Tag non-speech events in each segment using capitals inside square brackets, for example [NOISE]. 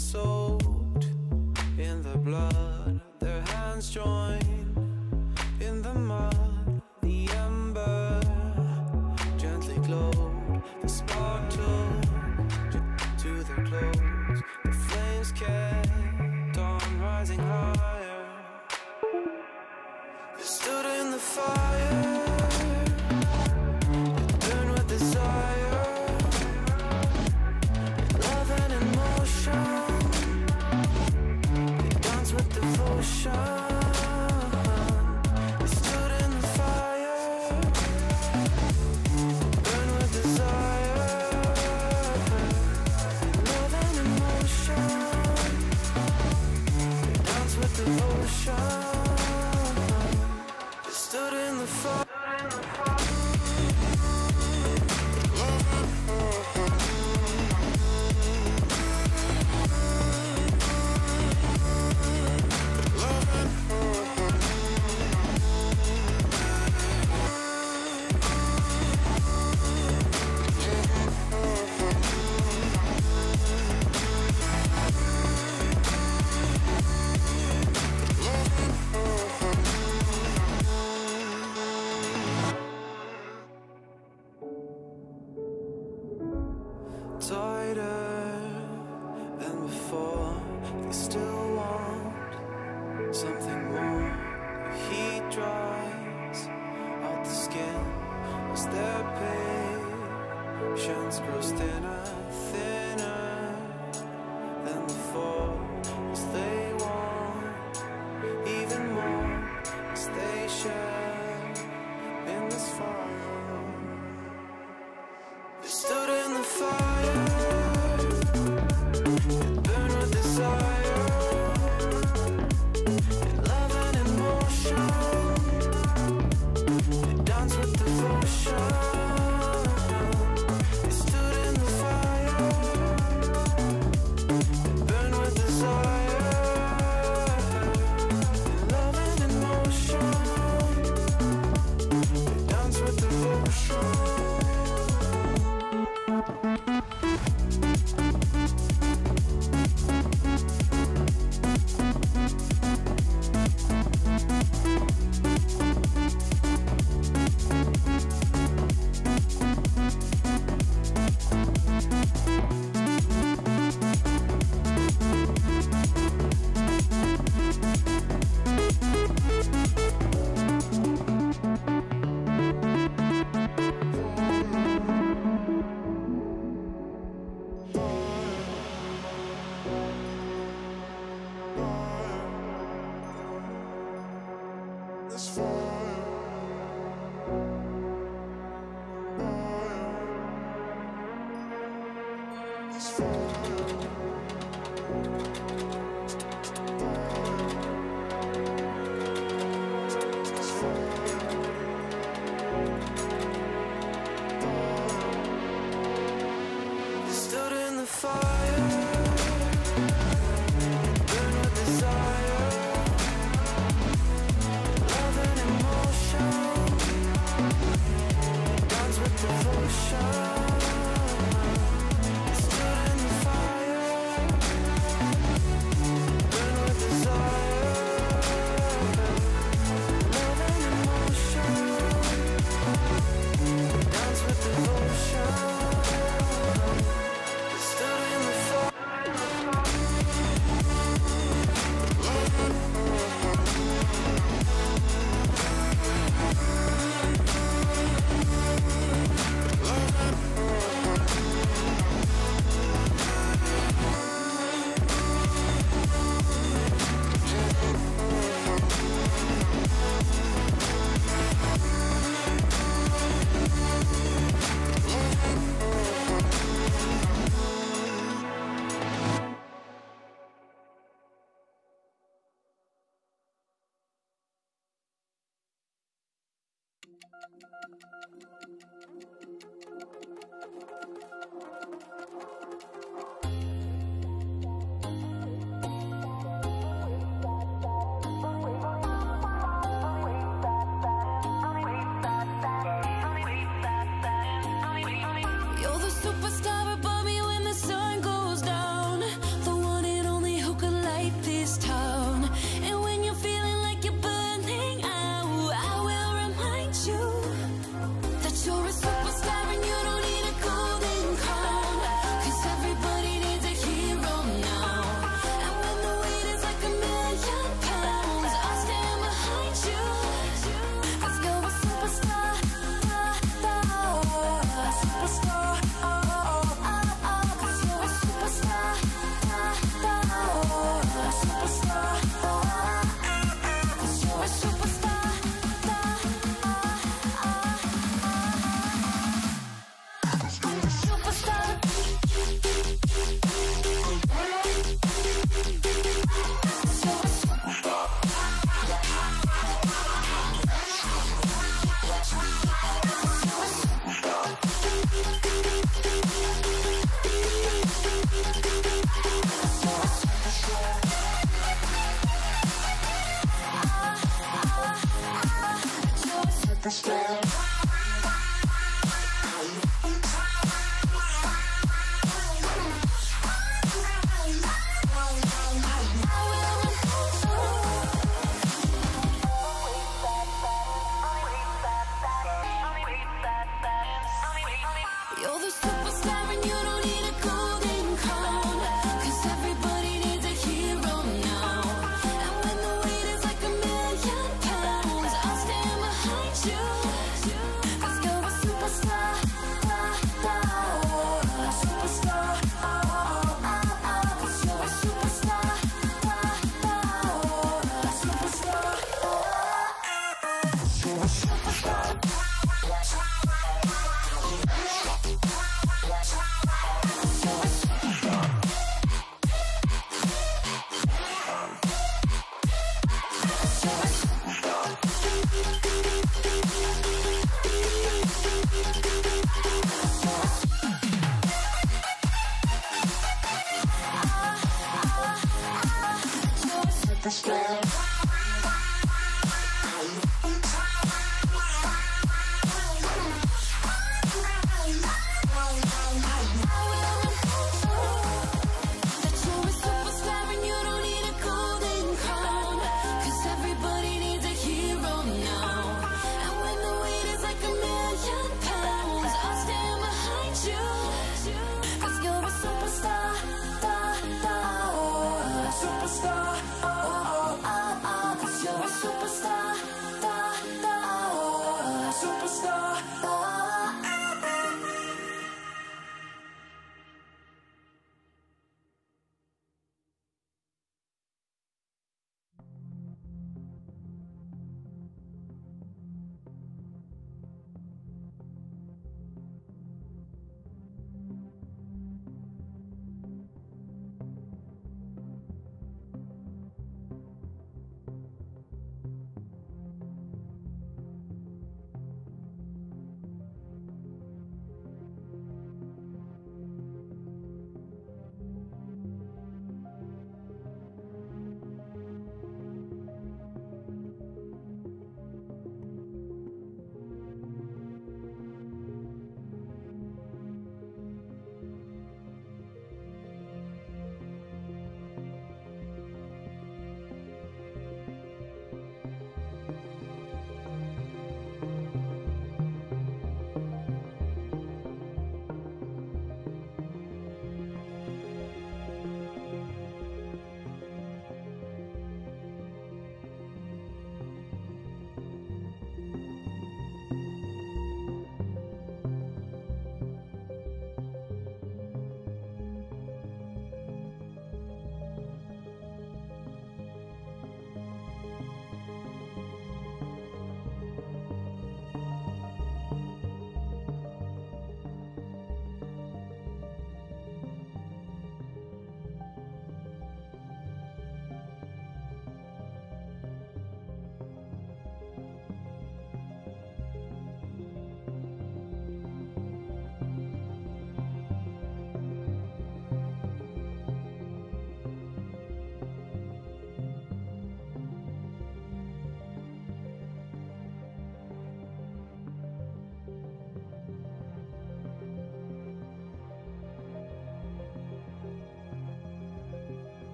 soaked in the blood.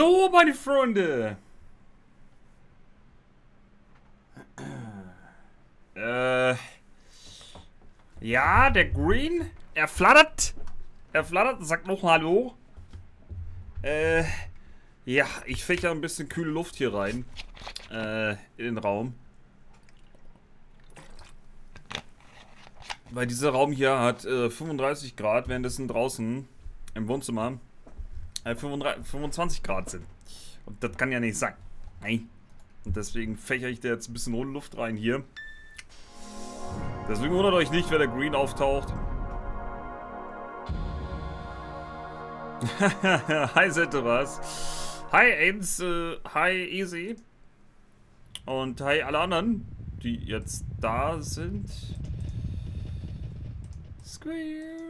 So, meine Freunde. Äh. Ja, der Green. Er flattert. Er flattert, sagt noch Hallo. Äh. Ja, ich fächer ein bisschen kühle Luft hier rein. Äh, in den Raum. Weil dieser Raum hier hat äh, 35 Grad, währenddessen draußen im Wohnzimmer äh, 35, 25 Grad sind. Und das kann ja nicht sein. Nein. Und deswegen fächer ich da jetzt ein bisschen Luft rein hier. Deswegen wundert euch nicht, wenn der Green auftaucht. [LAUGHS] hi Setteras. Hi Ains, äh, hi Easy. Und hi alle anderen, die jetzt da sind. Square.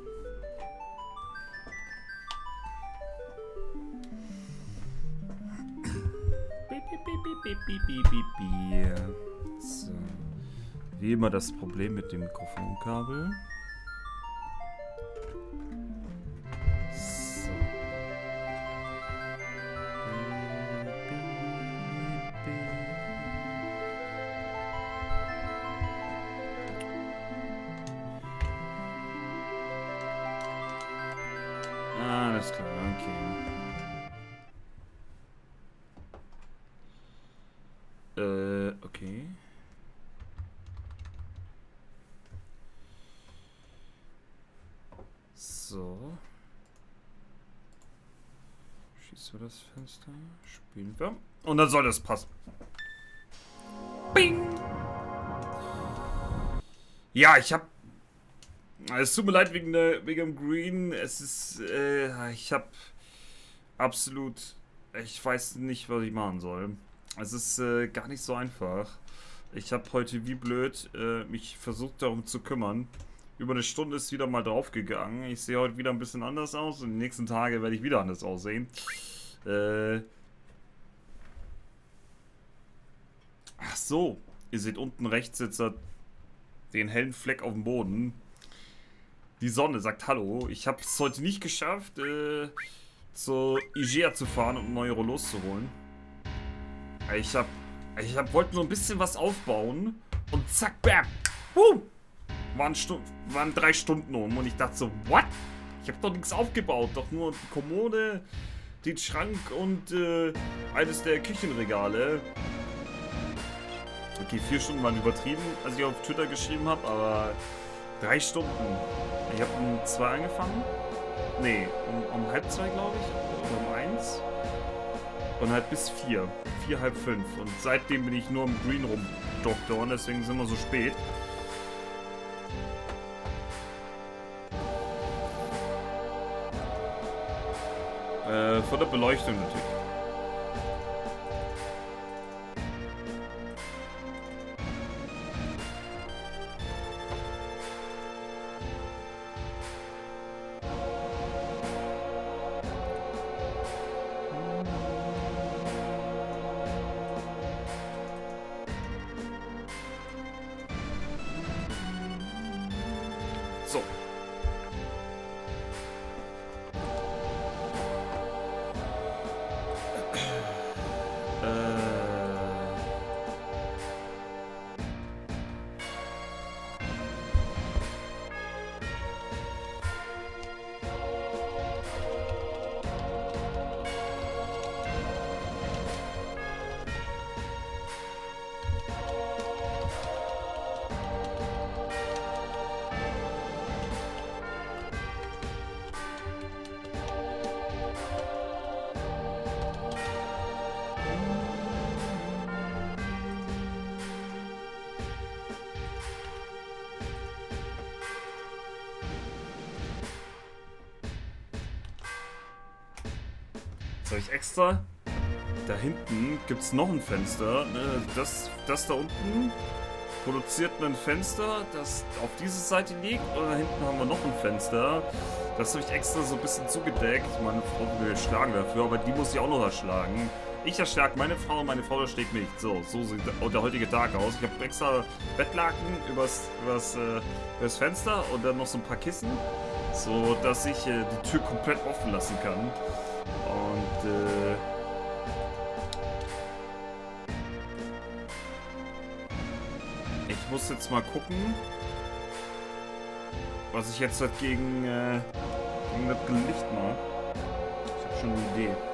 So. Wie immer das Problem mit dem Mikrofonkabel. Wir. Und dann soll das passen. Bing! Ja, ich hab. Es tut mir leid wegen, der, wegen dem Green. Es ist. Äh, ich hab. Absolut. Ich weiß nicht, was ich machen soll. Es ist äh, gar nicht so einfach. Ich habe heute wie blöd äh, mich versucht darum zu kümmern. Über eine Stunde ist wieder mal draufgegangen. Ich sehe heute wieder ein bisschen anders aus und die nächsten Tage werde ich wieder anders aussehen. Äh. Ach so, ihr seht unten rechts jetzt den hellen Fleck auf dem Boden. Die Sonne sagt Hallo. Ich habe es heute nicht geschafft, äh, zur Igea zu fahren und neue Rollos zu holen. Ich hab, ich hab, wollte nur ein bisschen was aufbauen und zack, bam, wuh, waren, waren drei Stunden um und ich dachte so, what? Ich habe doch nichts aufgebaut, doch nur die Kommode, den Schrank und äh, eines der Küchenregale. Okay, vier Stunden waren übertrieben, als ich auf Twitter geschrieben habe, aber drei Stunden. Ich habe um zwei angefangen. Nee, um, um halb zwei, glaube ich, oder um eins. Und halt bis vier. Vier, halb fünf. Und seitdem bin ich nur im Green rum Doktor und deswegen sind wir so spät. Äh, von der Beleuchtung natürlich. Extra. Da hinten gibt es noch ein Fenster. Ne? Das, das da unten produziert ein Fenster, das auf diese Seite liegt. Und da hinten haben wir noch ein Fenster. Das habe ich extra so ein bisschen zugedeckt. Meine Frau will schlagen dafür, aber die muss ich auch noch erschlagen. Ich erschlag meine Frau, meine Frau erschlägt mich. So, so sieht der heutige Tag aus. Ich habe extra Bettlaken übers, übers, äh, übers Fenster und dann noch so ein paar Kissen, so dass ich äh, die Tür komplett offen lassen kann. Jetzt mal gucken, was ich jetzt halt gegen, äh, gegen das Licht mache. Ich habe schon eine Idee.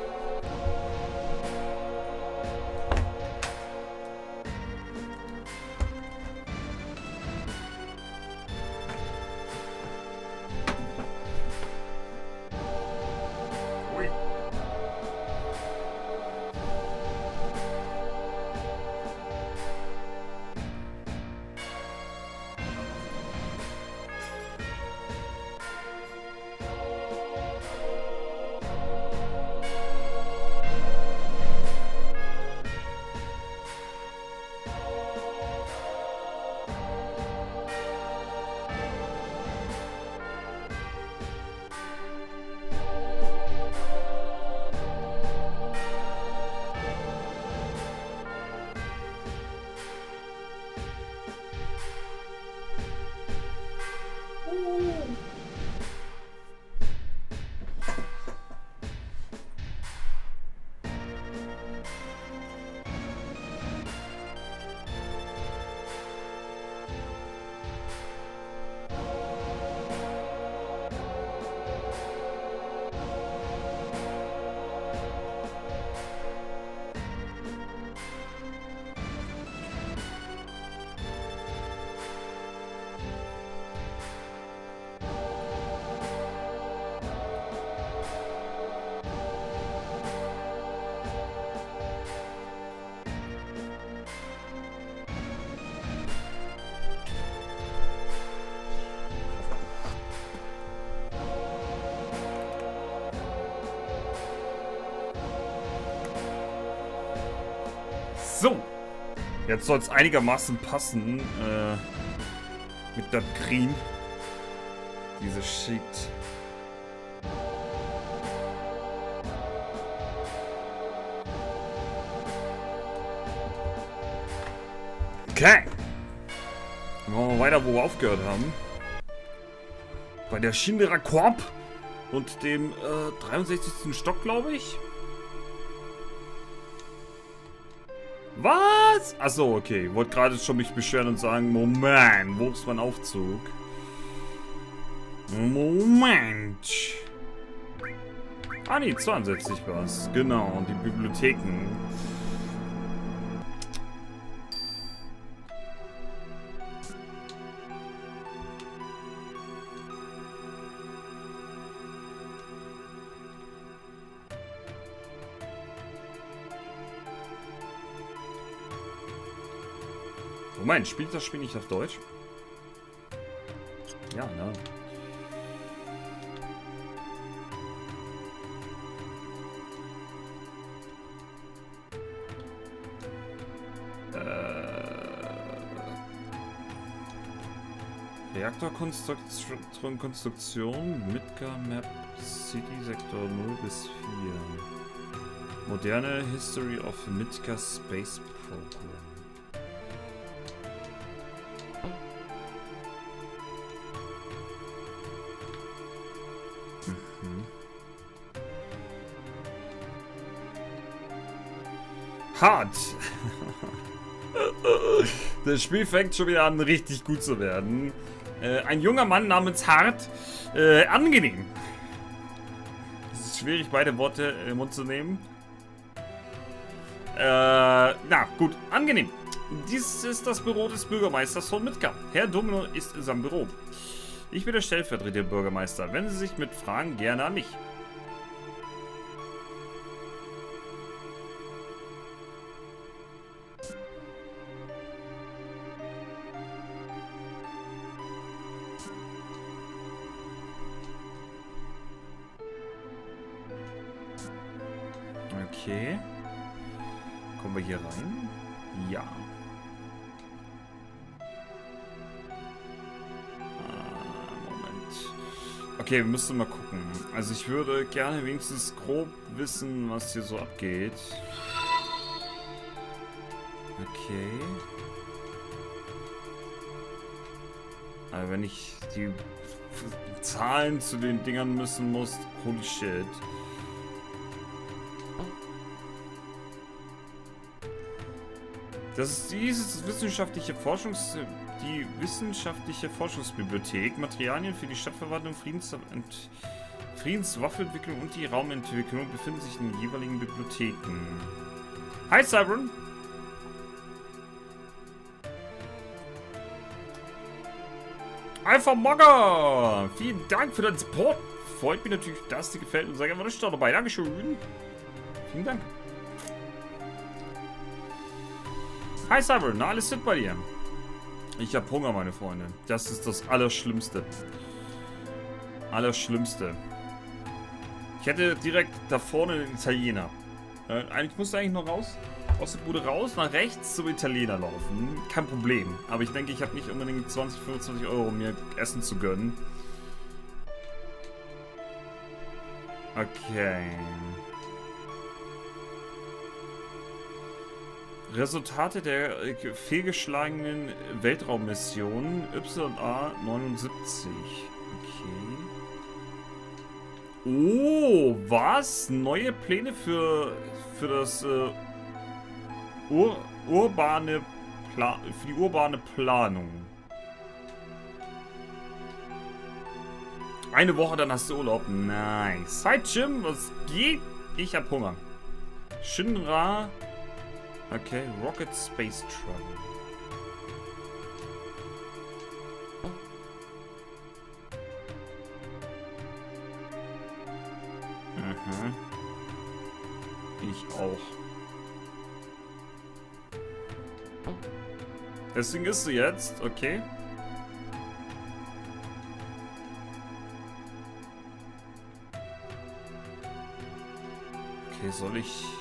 Soll es einigermaßen passen. Äh, mit der Green. Diese Shit. Okay. Dann machen wir weiter, wo wir aufgehört haben. Bei der Shinra Korb und dem äh, 63. Stock, glaube ich. Was? Achso, okay. Wollte gerade schon mich beschweren und sagen, Moment, wo ist mein Aufzug? Moment. Ah nee, 62 war's. Genau, und die Bibliotheken. Moment, spielt das Spiel nicht auf Deutsch? Ja, ne? Reaktorkonstruktion, Konstruktion, Midgar Map, City Sektor 0 bis 4. Moderne History of Midgar Space Program. Hart. Das Spiel fängt schon wieder an, richtig gut zu werden. Äh, ein junger Mann namens Hart. Äh, angenehm. Es ist schwierig, beide Worte im Mund zu nehmen. Äh, na, gut. Angenehm. Dies ist das Büro des Bürgermeisters von Midgar. Herr Domino ist in seinem Büro. Ich bin der stellvertretende Bürgermeister. Wenden Sie sich mit Fragen gerne an mich. Okay, wir müssen mal gucken. Also ich würde gerne wenigstens grob wissen, was hier so abgeht. Okay. Aber wenn ich die Zahlen zu den Dingern müssen muss, holy shit. Das ist dieses wissenschaftliche Forschungs... die wissenschaftliche Forschungsbibliothek. Materialien für die Stadtverwaltung, Friedens und die Raumentwicklung befinden sich in den jeweiligen Bibliotheken. Hi, Cybron! Alpha Mogger! Vielen Dank für deinen Support. Freut mich natürlich, dass dir gefällt und sehr gerne war dabei. Dankeschön. Vielen Dank. Hi Cyber, na alles fit bei dir? Ich habe Hunger, meine Freunde. Das ist das Allerschlimmste. Allerschlimmste. Ich hätte direkt da vorne den Italiener. Äh, eigentlich musste eigentlich noch raus, aus der Bude raus, nach rechts zum Italiener laufen. Kein Problem. Aber ich denke, ich habe nicht unbedingt 20, 25 Euro, um mir Essen zu gönnen. Okay. Resultate der äh, fehlgeschlagenen Weltraummission YA 79. Okay. Oh, was? Neue Pläne für, für das äh, Ur, urbane Pla für die urbane Planung. Eine Woche, dann hast du Urlaub. Nice. Hi Jim, was geht? Ich hab Hunger. Shinra. Okay, Rocket Space Travel. Mhm. Ich auch. Deswegen ist sie jetzt, okay. Okay, soll ich...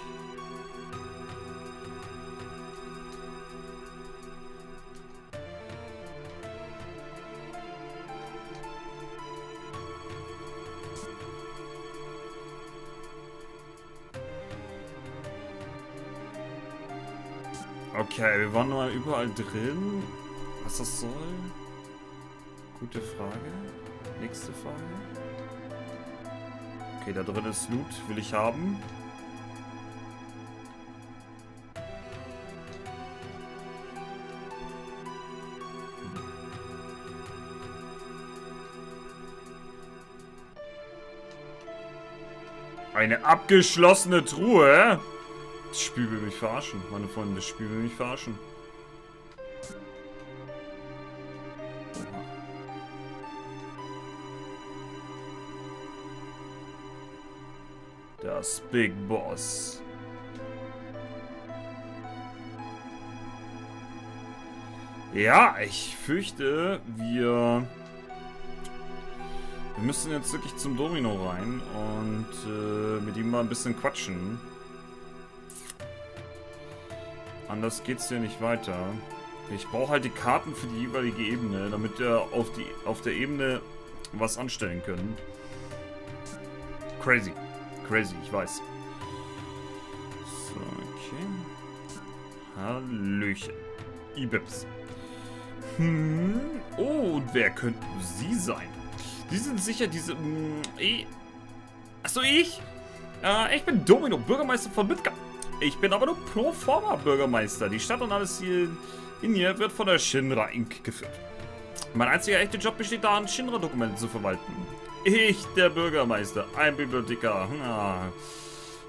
Okay, wir waren mal überall drin. Was das soll? Gute Frage. Nächste Frage. Okay, da drin ist Loot. Will ich haben. Eine abgeschlossene Truhe? Das Spiel will mich verarschen, meine Freunde. Das Spiel will mich verarschen. Das Big Boss. Ja, ich fürchte, wir... Wir müssen jetzt wirklich zum Domino rein und äh, mit ihm mal ein bisschen quatschen. Anders geht's hier nicht weiter. Ich brauche halt die Karten für die jeweilige Ebene, damit wir auf, die, auf der Ebene was anstellen können. Crazy. Crazy, ich weiß. So, okay. Hallöchen. Ibips. Hm. Oh, und wer könnten Sie sein? Sie sind sicher diese... Mh, hm, eh. Achso, ich? Äh, ich bin Domino, Bürgermeister von Midgard. Ich bin aber nur pro forma Bürgermeister. Die Stadt und alles hier in hier wird von der Shinra Inc. geführt. Mein einziger echter Job besteht darin, Shinra-Dokumente zu verwalten. Ich, der Bürgermeister, ein Bibliothekar. Ah.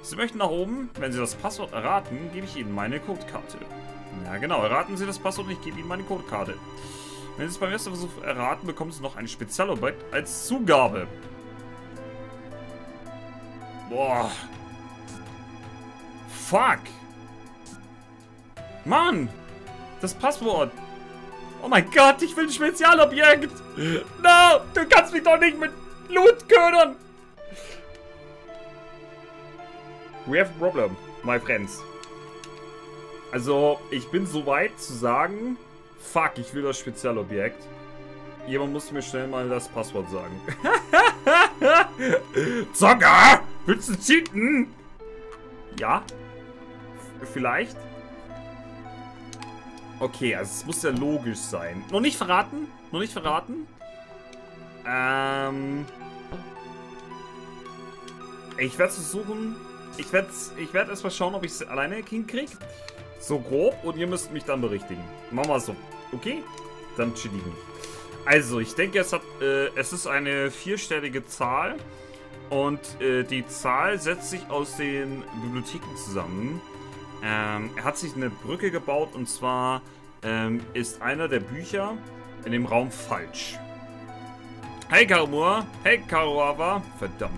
Sie möchten nach oben? Wenn Sie das Passwort erraten, gebe ich Ihnen meine Codekarte. Ja genau, erraten Sie das Passwort und ich gebe Ihnen meine Codekarte. Wenn Sie es beim ersten Versuch erraten, bekommen Sie noch ein Spezialobjekt als Zugabe. Boah, Fuck. Mann. Das Passwort. Oh mein Gott, ich will ein Spezialobjekt. No, du kannst mich doch nicht mit Loot ködern. We have a problem, my friends. Also, ich bin so weit zu sagen, fuck, ich will das Spezialobjekt. Jemand muss mir schnell mal das Passwort sagen. [LAUGHS] Zocker! Willst du cheaten? Ja, Vielleicht. Okay, also es muss ja logisch sein. Noch nicht verraten? Noch nicht verraten? Ähm... Ich werde versuchen... Ich werde ich werd erstmal schauen, ob ich es alleine hinkriege. So grob. Und ihr müsst mich dann berichtigen. Machen wir es so. Okay? dann chill ich nicht. Also, ich denke, es, hat, äh, es ist eine vierstellige Zahl. Und äh, die Zahl setzt sich aus den Bibliotheken zusammen. Ähm, er hat sich eine Brücke gebaut und zwar ähm, ist einer der Bücher in dem Raum falsch. Hey Karumur, hey Karuava. Verdammt.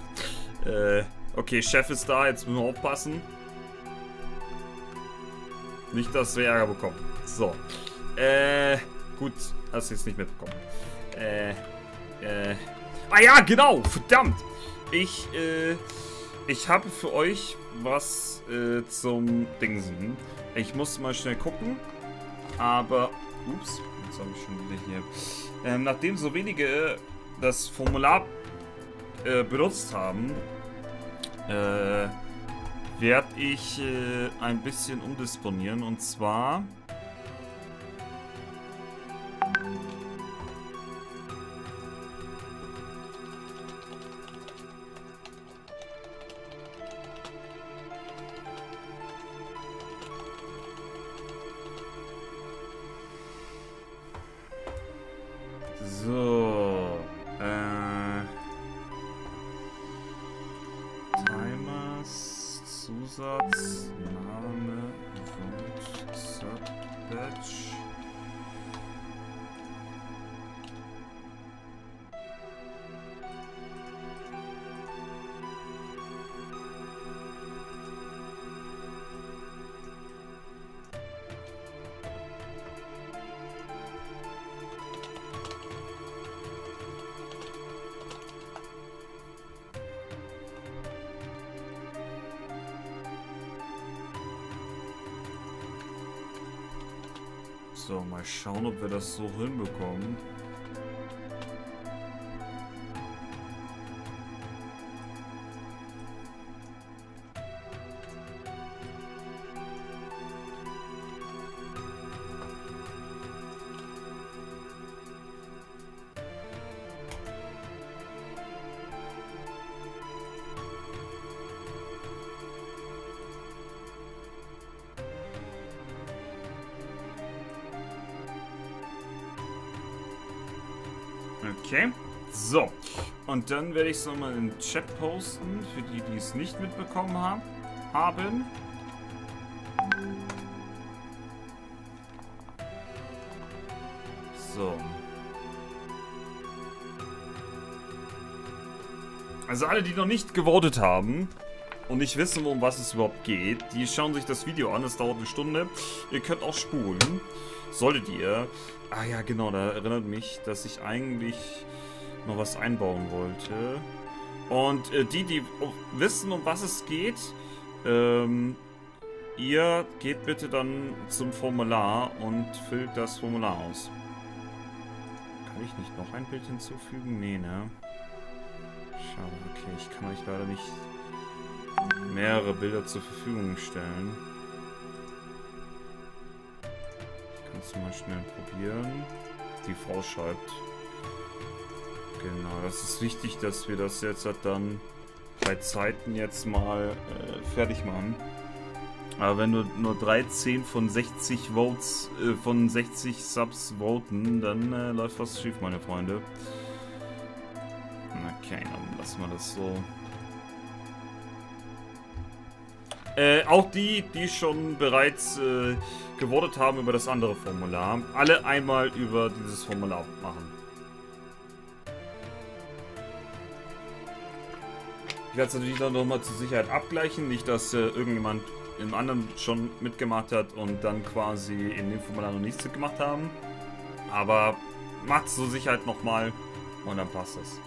Äh, okay, Chef ist da, jetzt müssen wir aufpassen. Nicht, dass wir Ärger bekommen. So. Äh, gut, hast du jetzt nicht mitbekommen. Äh, äh. Ah ja, genau, verdammt. Ich, äh, ich habe für euch was äh, zum Dingsen. Ich muss mal schnell gucken. Aber, ups, jetzt habe ich schon wieder hier. Ähm, nachdem so wenige das Formular äh, benutzt haben, äh, werde ich äh, ein bisschen umdisponieren. Und zwar... Oh. So, mal schauen, ob wir das so hinbekommen. Dann werde ich es nochmal in den Chat posten, für die, die es nicht mitbekommen haben. haben. So. Also alle, die noch nicht gewotet haben und nicht wissen, um was es überhaupt geht, die schauen sich das Video an. Es dauert eine Stunde. Ihr könnt auch spulen. Solltet ihr. Ah ja, genau, da erinnert mich, dass ich eigentlich noch was einbauen wollte. Und äh, die, die wissen, um was es geht, ähm, ihr geht bitte dann zum Formular und füllt das Formular aus. Kann ich nicht noch ein Bild hinzufügen? Nee, ne? Schade, okay, ich kann euch leider nicht mehrere Bilder zur Verfügung stellen. Kannst du mal schnell probieren. Die Frau schreibt. Genau, das ist wichtig, dass wir das jetzt dann bei Zeiten jetzt mal äh, fertig machen. Aber wenn du nur 13 von 60 Votes, äh, von 60 Subs voten, dann äh, läuft was schief, meine Freunde. Okay, dann lassen wir das so. Äh, auch die, die schon bereits äh, gewotet haben über das andere Formular, alle einmal über dieses Formular machen. Ich werde es natürlich dann nochmal zur Sicherheit abgleichen, nicht dass äh, irgendjemand im anderen schon mitgemacht hat und dann quasi in dem Formular noch nichts gemacht haben. Aber macht es zur Sicherheit nochmal und dann passt es.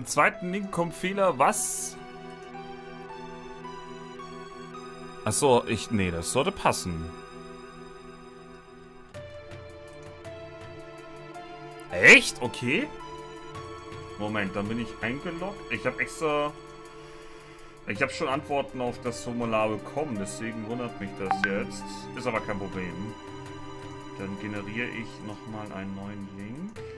Beim zweiten Link kommt Fehler. Was? Achso, ich. Nee, das sollte passen. Echt? Okay. Moment, dann bin ich eingeloggt. Ich habe extra. Ich habe schon Antworten auf das Formular bekommen, deswegen wundert mich das jetzt. Ist aber kein Problem. Dann generiere ich nochmal einen neuen Link.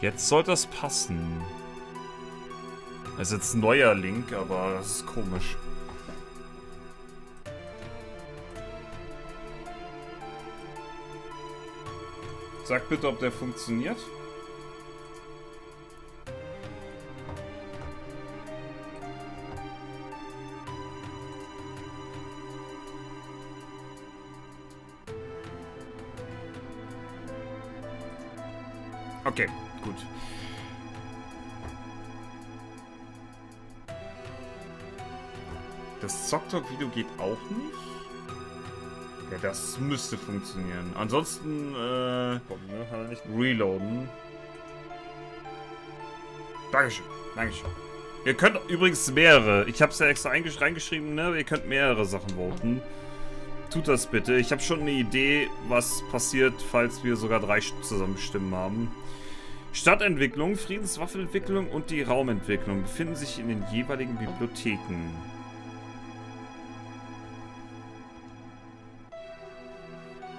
Jetzt sollte das passen. Das ist jetzt ein neuer Link, aber das ist komisch. Sag bitte, ob der funktioniert. Das ZockTalk-Video geht auch nicht? Ja, das müsste funktionieren. Ansonsten, äh, komm, ne, reloaden. Dankeschön, Dankeschön. Ihr könnt übrigens mehrere, ich habe es ja extra reingeschrieben, ne, ihr könnt mehrere Sachen voten. Tut das bitte. Ich habe schon eine Idee, was passiert, falls wir sogar drei Zusammenstimmen haben. Stadtentwicklung, Friedenswaffenentwicklung und die Raumentwicklung befinden sich in den jeweiligen Bibliotheken.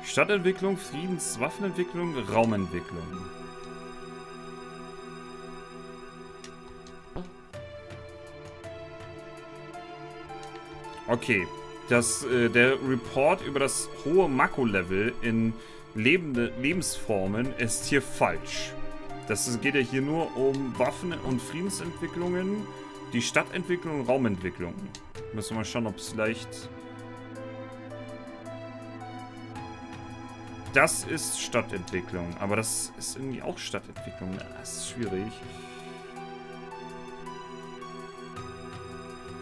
Stadtentwicklung, Friedenswaffenentwicklung, Raumentwicklung. Okay, das, äh, der Report über das hohe Makro-Level in lebende Lebensformen ist hier falsch. Das geht ja hier nur um Waffen- und Friedensentwicklungen, die Stadtentwicklung und Raumentwicklung. Müssen wir mal schauen, ob es vielleicht... Das ist Stadtentwicklung, aber das ist irgendwie auch Stadtentwicklung. Das ist schwierig.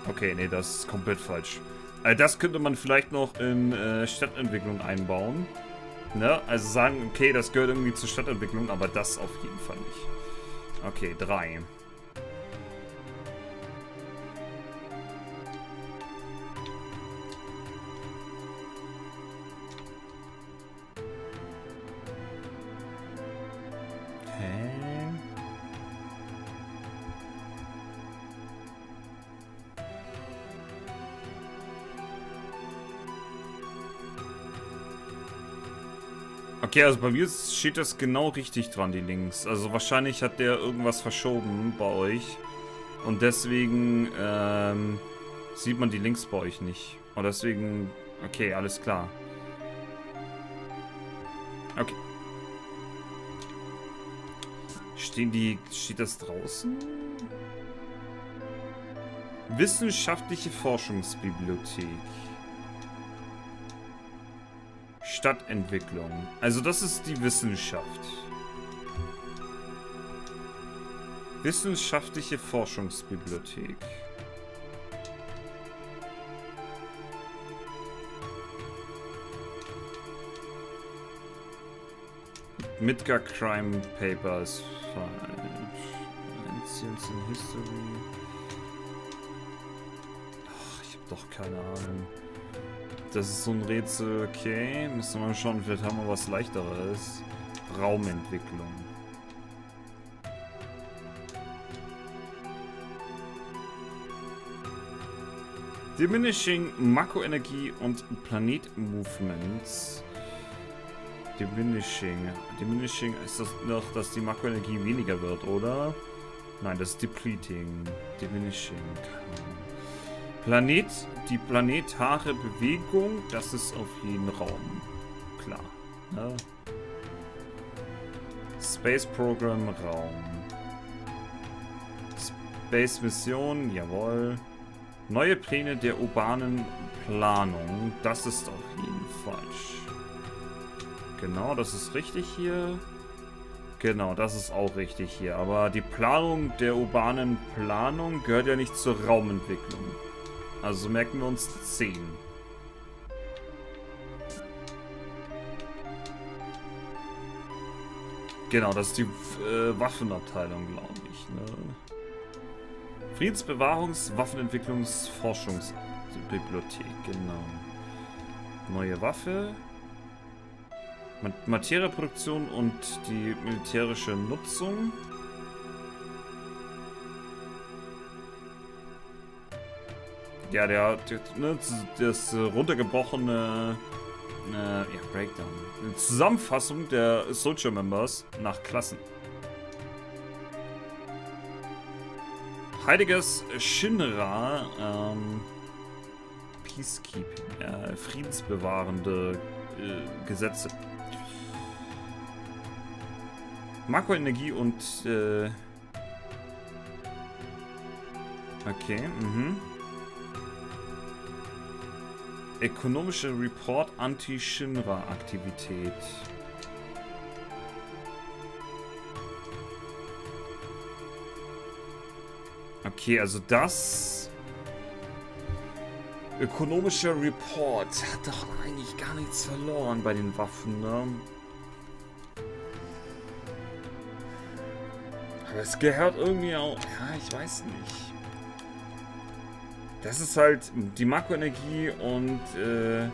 Okay, nee, das ist komplett falsch. Also das könnte man vielleicht noch in äh, Stadtentwicklung einbauen. Ne? Also sagen, okay, das gehört irgendwie zur Stadtentwicklung, aber das auf jeden Fall nicht. Okay, drei. Okay, also bei mir steht das genau richtig dran, die Links. Also wahrscheinlich hat der irgendwas verschoben bei euch. Und deswegen ähm, sieht man die Links bei euch nicht. Und deswegen, okay, alles klar. Okay. Stehen die, steht das draußen? Wissenschaftliche Forschungsbibliothek. Stadtentwicklung. Also das ist die Wissenschaft. Wissenschaftliche Forschungsbibliothek. Midgar Crime Papers. Ancients in History. Ach, ich hab doch keine Ahnung. Das ist so ein Rätsel, okay. Müssen wir mal schauen, vielleicht haben wir was leichteres. Raumentwicklung. Diminishing Makroenergie und Planet Movements. Diminishing. Diminishing ist das noch, dass die Makroenergie weniger wird, oder? Nein, das ist Depleting. Diminishing. Planet, die planetare Bewegung, das ist auf jeden Raum. Klar. Ne? Space Program Raum. Space Mission, jawohl. Neue Pläne der urbanen Planung, das ist auf jeden falsch. Genau, das ist richtig hier. Genau, das ist auch richtig hier. Aber die Planung der urbanen Planung gehört ja nicht zur Raumentwicklung. Also merken wir uns 10. Genau, das ist die äh, Waffenabteilung, glaube ich. Ne? Friedensbewahrungs-, Waffenentwicklungs-, Forschungsbibliothek, genau. Neue Waffe. Materieproduktion und die militärische Nutzung. Ja, der, der ne, das äh, runtergebrochene äh, ja, Breakdown. Eine Zusammenfassung der Soldier Members nach Klassen. Heiliges Shinra, ähm, Peacekeeping, äh, friedensbewahrende äh, Gesetze. Makroenergie und, äh, okay, mhm. Ökonomische Report Anti-Shinra-Aktivität. Okay, also das... Ökonomischer Report hat doch eigentlich gar nichts verloren bei den Waffen, ne? Aber es gehört irgendwie auch... Ja, ich weiß nicht. Das ist halt die Makroenergie und äh,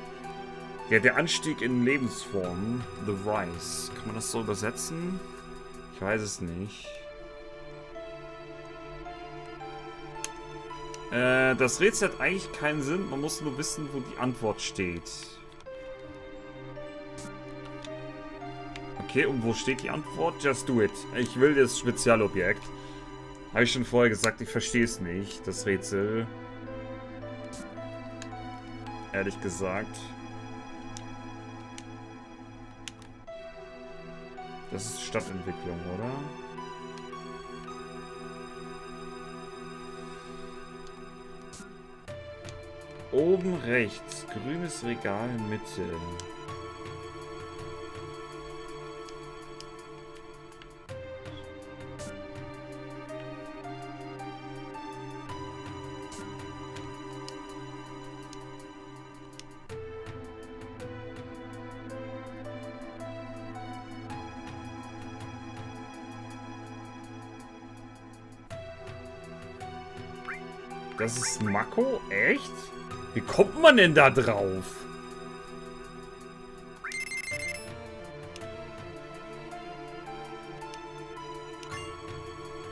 ja, der Anstieg in Lebensformen. The Rise. Kann man das so übersetzen? Ich weiß es nicht. Äh, das Rätsel hat eigentlich keinen Sinn. Man muss nur wissen, wo die Antwort steht. Okay, und wo steht die Antwort? Just do it. Ich will das Spezialobjekt. Habe ich schon vorher gesagt, ich verstehe es nicht, das Rätsel. Ehrlich gesagt. Das ist Stadtentwicklung, oder? Oben rechts, grünes Regal, Mitte. Das ist Mako? Echt? Wie kommt man denn da drauf?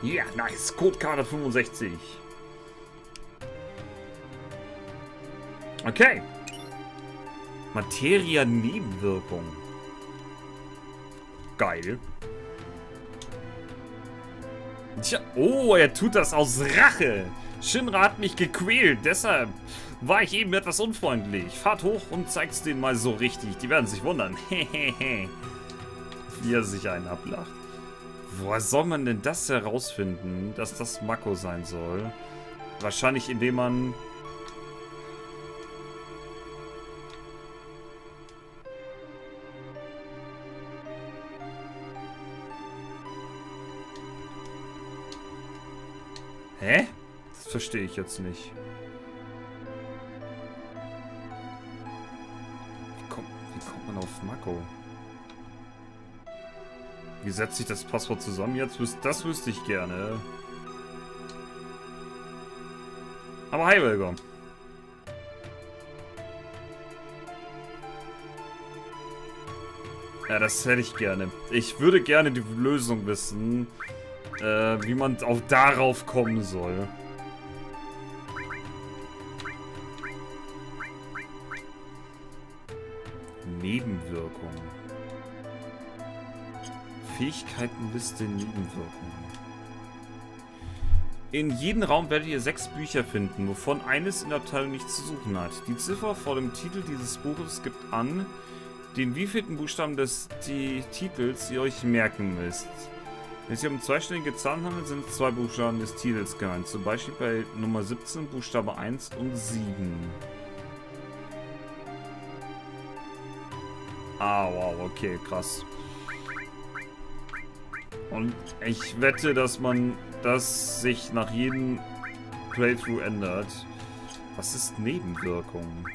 Ja, nice. Codekarte 65. Okay. Materia-Nebenwirkung. Geil. Tja, oh, er tut das aus Rache. Shinra hat mich gequält, deshalb war ich eben etwas unfreundlich. Fahrt hoch und zeig's denen mal so richtig. Die werden sich wundern. [LAUGHS] Hehehe. Wie er sich einen ablacht. Woher soll man denn das herausfinden, dass das Mako sein soll? Wahrscheinlich indem man... verstehe ich jetzt nicht. Wie kommt, wie kommt man auf Mako? Wie setzt sich das Passwort zusammen jetzt? Das wüsste ich gerne. Aber hi, Wilger. Ja, das hätte ich gerne. Ich würde gerne die Lösung wissen, äh, wie man auch darauf kommen soll. Nebenwirkung. Fähigkeitenliste Nebenwirkungen. In jedem Raum werdet ihr sechs Bücher finden, wovon eines in der Abteilung nichts zu suchen hat. Die Ziffer vor dem Titel dieses Buches gibt an, den wievielten Buchstaben des Titels ihr euch merken müsst. Wenn es sich um zweistellige Zahlen handelt, sind zwei Buchstaben des Titels gemeint. Zum Beispiel bei Nummer 17 Buchstabe 1 und 7. Ah, wow, okay, krass. Und ich wette, dass man das sich nach jedem Playthrough ändert. Was ist Nebenwirkung?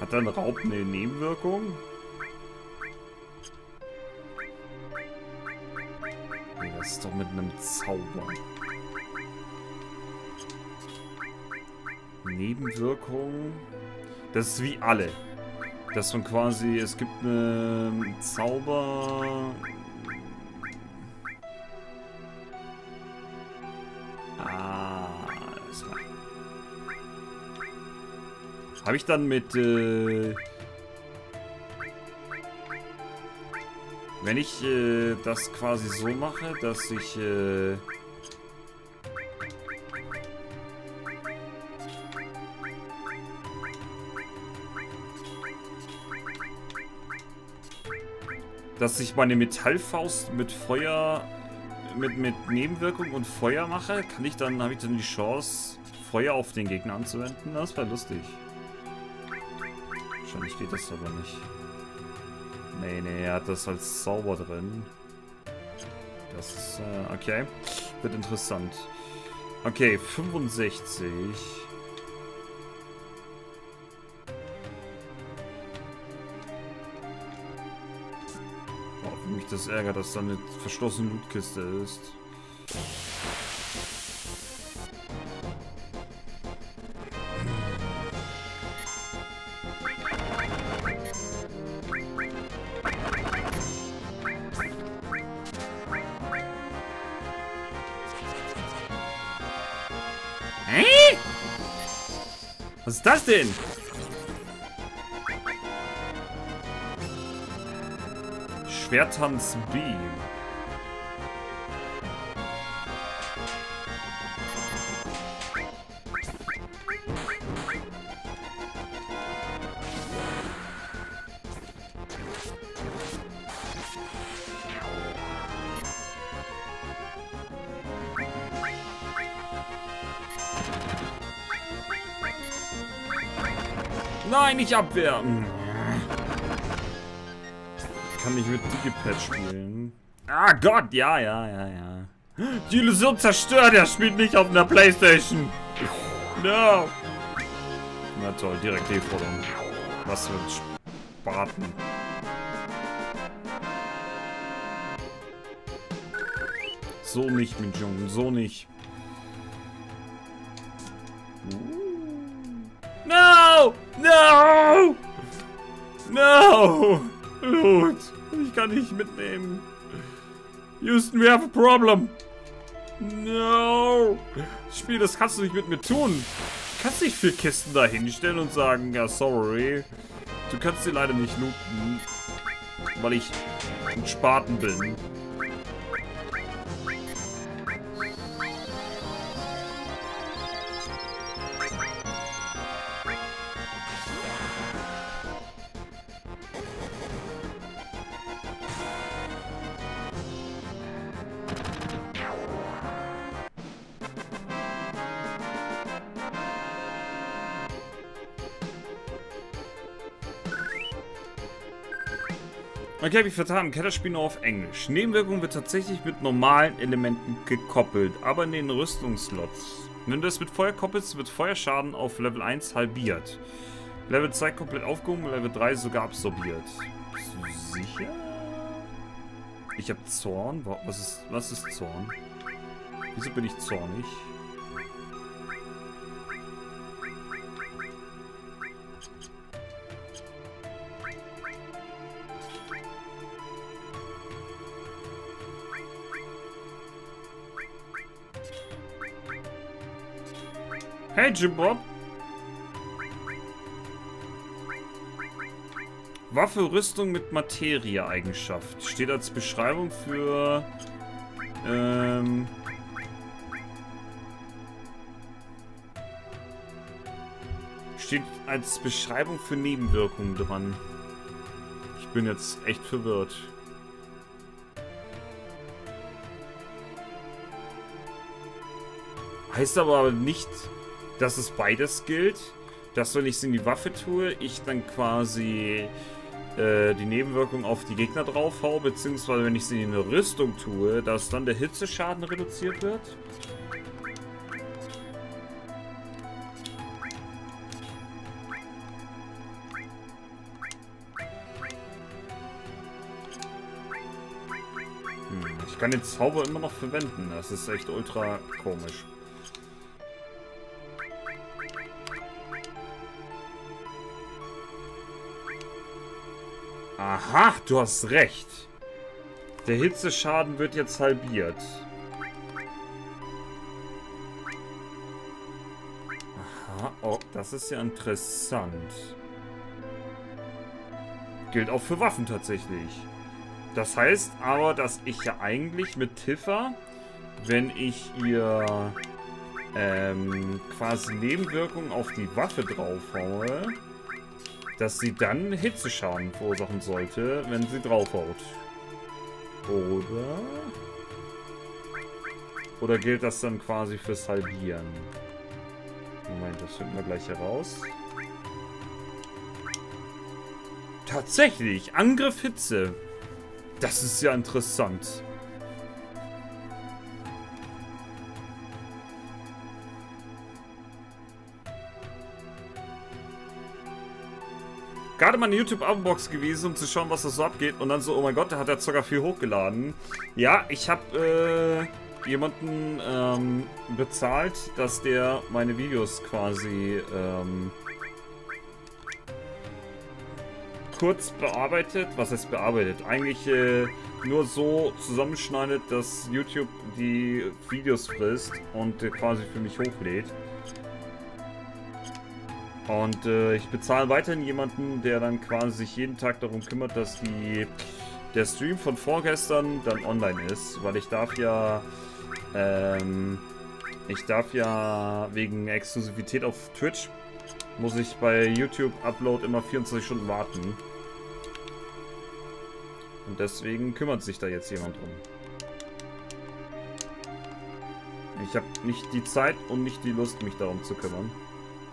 Hat dann Raub eine Nebenwirkung? Das doch mit einem Zauber. Nebenwirkung. Das ist wie alle. Dass man quasi, es gibt einen Zauber. Ah, alles klar. Habe ich dann mit, äh, wenn ich äh, das quasi so mache, dass ich, äh, dass ich meine Metallfaust mit Feuer, mit, mit Nebenwirkung und Feuer mache, kann ich dann, habe ich dann die Chance, Feuer auf den Gegner anzuwenden? Das wäre lustig. Wahrscheinlich geht das aber nicht. Nee, nee, er hat das als Zauber drin. Das ist, äh, okay. Wird interessant. Okay, 65. Boah, wie mich das ärgert, dass da eine verschlossene Lootkiste ist. Denn? Schwertanz B. Nein, nicht abwehren. Ich kann nicht mit Digipad spielen. Ah Gott, ja, ja, ja, ja. Die Illusion zerstört, er spielt nicht auf einer Playstation. No. Na toll, direkt Deforderung. Was wird Spaten? So nicht, mit Jungen, so nicht. Nicht mitnehmen. Houston, we have a problem. No! Spiel, das kannst du nicht mit mir tun. Du kannst nicht vier Kisten da hinstellen und sagen, ja, sorry. Du kannst sie leider nicht looten. Weil ich ein Spaten bin. Okay, hab ich vertan. Keller spielen nur auf Englisch. Nebenwirkung wird tatsächlich mit normalen Elementen gekoppelt, aber in den Rüstungsslots. Wenn du es mit Feuer koppelst, wird Feuerschaden auf Level 1 halbiert. Level 2 komplett aufgehoben, Level 3 sogar absorbiert. Bist du sicher? Ich hab Zorn. Wa- Was ist, was ist Zorn? Wieso bin ich zornig? Hey, Jim Bob. Waffe, Rüstung mit Materie-Eigenschaft. Steht als Beschreibung für... Ähm... Steht als Beschreibung für Nebenwirkungen dran. Ich bin jetzt echt verwirrt. Heißt aber nicht, dass es beides gilt. Dass wenn ich es in die Waffe tue, ich dann quasi äh, die Nebenwirkung auf die Gegner drauf haue. beziehungsweise wenn ich es in eine Rüstung tue, dass dann der Hitzeschaden reduziert wird. Hm, ich kann den Zauber immer noch verwenden. Das ist echt ultra komisch. Aha, du hast recht. Der Hitzeschaden wird jetzt halbiert. Aha, oh, das ist ja interessant. Gilt auch für Waffen tatsächlich. Das heißt aber, dass ich ja eigentlich mit Tiffa, wenn ich ihr ähm, quasi Nebenwirkungen auf die Waffe draufhaue, dass sie dann Hitzeschaden verursachen sollte, wenn sie draufhaut. Oder? Oder gilt das dann quasi fürs Halbieren? Moment, das finden wir gleich heraus. Tatsächlich, Angriff Hitze. Das ist ja interessant. Gerade mal eine YouTube-Abo-Box gewesen, um zu schauen, was da so abgeht. Und dann so, oh mein Gott, da hat der Zocker viel hochgeladen. Ja, ich habe äh, jemanden ähm, bezahlt, dass der meine Videos quasi ähm, kurz bearbeitet. Was heißt bearbeitet? Eigentlich äh, nur so zusammenschneidet, dass YouTube die Videos frisst und äh, quasi für mich hochlädt. Und äh, ich bezahle weiterhin jemanden, der dann quasi sich jeden Tag darum kümmert, dass die, der Stream von vorgestern dann online ist. Weil ich darf ja... Ähm, ich darf ja wegen Exklusivität auf Twitch muss ich bei YouTube Upload immer 24 Stunden warten. Und deswegen kümmert sich da jetzt jemand drum. Ich habe nicht die Zeit und nicht die Lust, mich darum zu kümmern.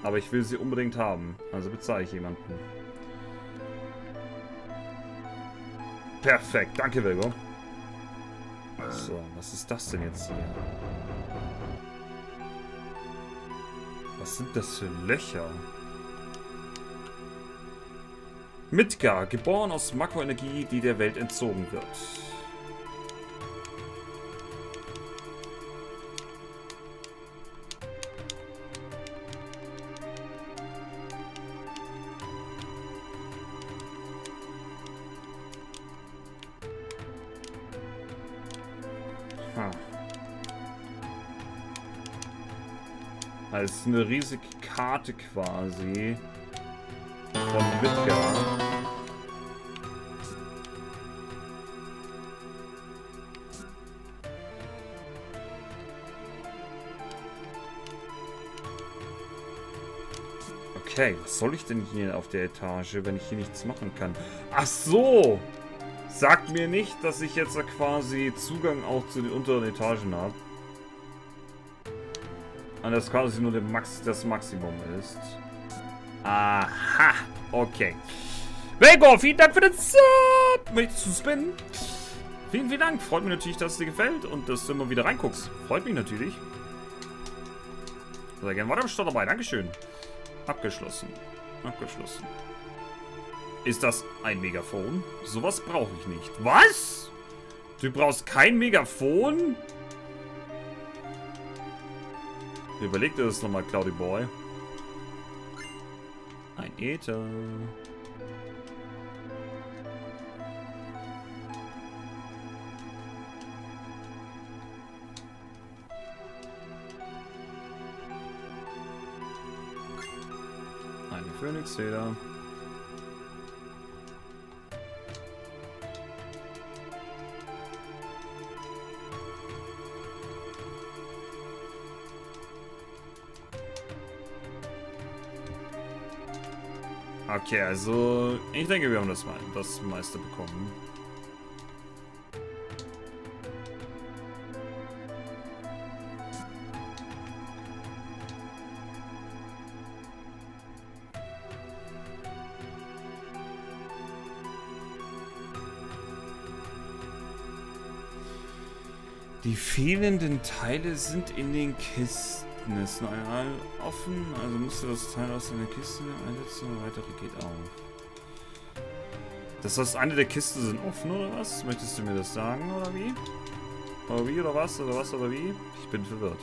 Aber ich will sie unbedingt haben. Also bezahle ich jemanden. Perfekt. Danke, Virgo. So, was ist das denn jetzt hier? Was sind das für Löcher? Midgar, geboren aus Makroenergie, die der Welt entzogen wird. Eine riesige Karte quasi von Midgar. Okay, was soll ich denn hier auf der Etage, wenn ich hier nichts machen kann? Ach so! Sagt mir nicht, dass ich jetzt quasi Zugang auch zu den unteren Etagen habe. Und das quasi nur Max das Maximum ist. Aha, okay. Vegor, vielen Dank für den Sub! Möchtest du spinnen? Vielen, vielen Dank. Freut mich natürlich, dass es dir gefällt und dass du immer wieder reinguckst. Freut mich natürlich. Sehr gerne. War am Start dabei. Dankeschön. Abgeschlossen. Abgeschlossen. Ist das ein Megafon? Sowas brauche ich nicht. Was? Du brauchst kein Megafon? Überleg dir das nochmal, Cloudy Boy. Ein Ether. Eine Phönixfeder. Okay, also ich denke, wir haben das, das meiste bekommen. Die fehlenden Teile sind in den Kisten. Ist noch einmal offen, also musst du das Teil aus deiner Kiste einsetzen und weitere geht auf. Das heißt, eine der Kisten sind offen oder was? Möchtest du mir das sagen oder wie? Oder wie, oder was, oder was, oder wie? Ich bin verwirrt.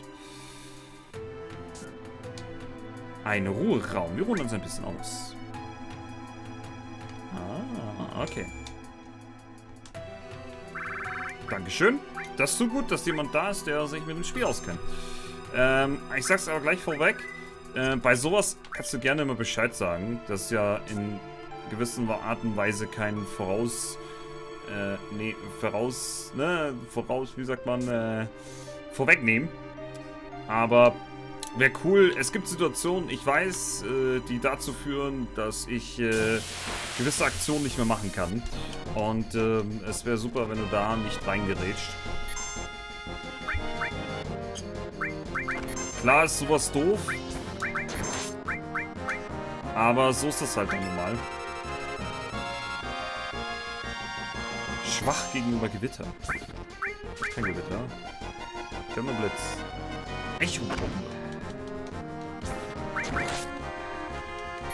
Ein Ruheraum. Wir ruhen uns ein bisschen aus. Ah, okay. Dankeschön. Das ist so gut, dass jemand da ist, der sich mit dem Spiel auskennt. Ähm, ich sag's aber gleich vorweg. Äh, bei sowas kannst du gerne immer Bescheid sagen. Das ist ja in gewissen Art und Weise kein Voraus... Äh, nee, voraus... Ne, voraus, wie sagt man, äh, vorwegnehmen. Aber wäre cool. Es gibt Situationen, ich weiß, äh, die dazu führen, dass ich äh, gewisse Aktionen nicht mehr machen kann. Und ähm, es wäre super, wenn du da nicht reingerätscht. Klar ist sowas doof. Aber so ist das halt dann normal. Schwach gegenüber Gewitter. Kein Gewitter. Ich Blitz. Echo-Bombe.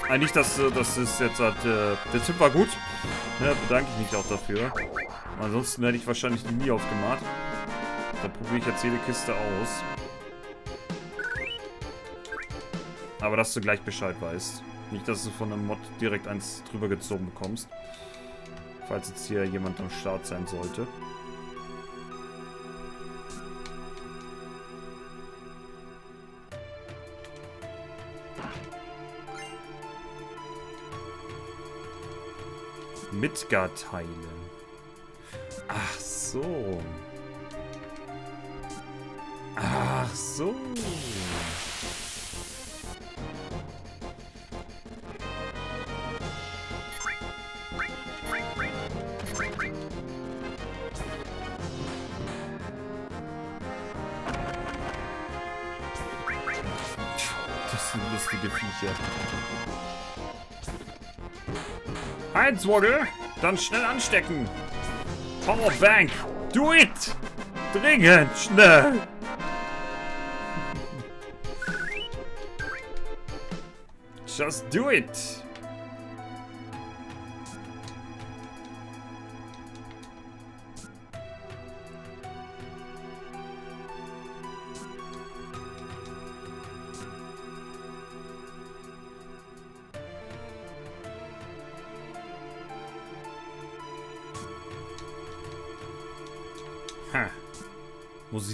Eigentlich, das, äh, das ist jetzt halt, äh, der Tipp war gut. Ja, bedanke ich mich auch dafür. Ansonsten hätte ich wahrscheinlich nie aufgemacht. Da probiere ich jetzt jede Kiste aus. Aber dass du gleich Bescheid weißt. Nicht, dass du von einem Mod direkt eins drüber gezogen bekommst. Falls jetzt hier jemand am Start sein sollte. Midgard-Teile. Ach so. Ach so. Viecher. Eins. Dann schnell anstecken. Powerbank. Do it. Dringend. Schnell. Just do it.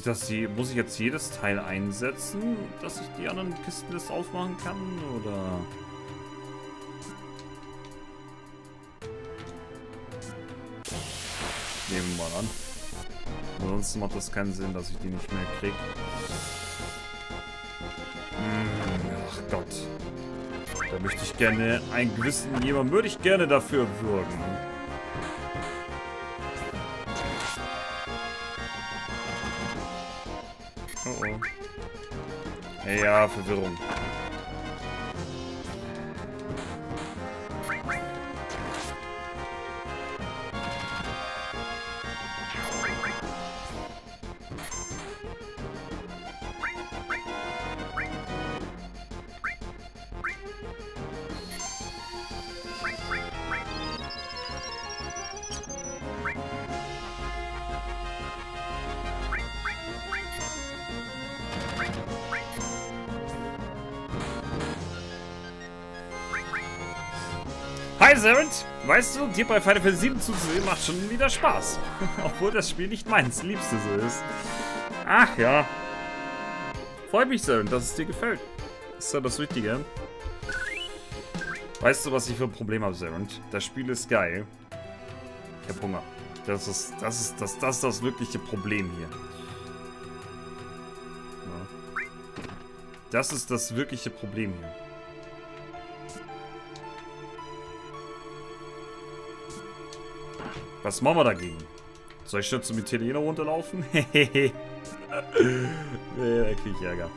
Ich das je, muss ich jetzt jedes Teil einsetzen, dass ich die anderen Kisten das aufmachen kann, oder? Nehmen wir mal an. Ansonsten macht das keinen Sinn, dass ich die nicht mehr krieg. Hm, ach Gott. Da möchte ich gerne einen gewissen jemand würde ich gerne dafür würgen. Ja, Verwirrung. Weißt du, dir bei Final Fantasy 7 zuzusehen macht schon wieder Spaß. [LAUGHS] Obwohl das Spiel nicht meins Liebste so ist. Ach ja. Freut mich, Serent, dass es dir gefällt. Ist ja das Wichtige. Weißt du, was ich für ein Problem habe, Serent? Das Spiel ist geil. Ich hab Hunger. Das ist das, ist, das, das, ist das wirkliche Problem hier. Das ist das wirkliche Problem hier. Was machen wir dagegen? Soll ich schon zum Italiener runterlaufen? Hehehe. [LAUGHS] nee, da krieg ich Ärger.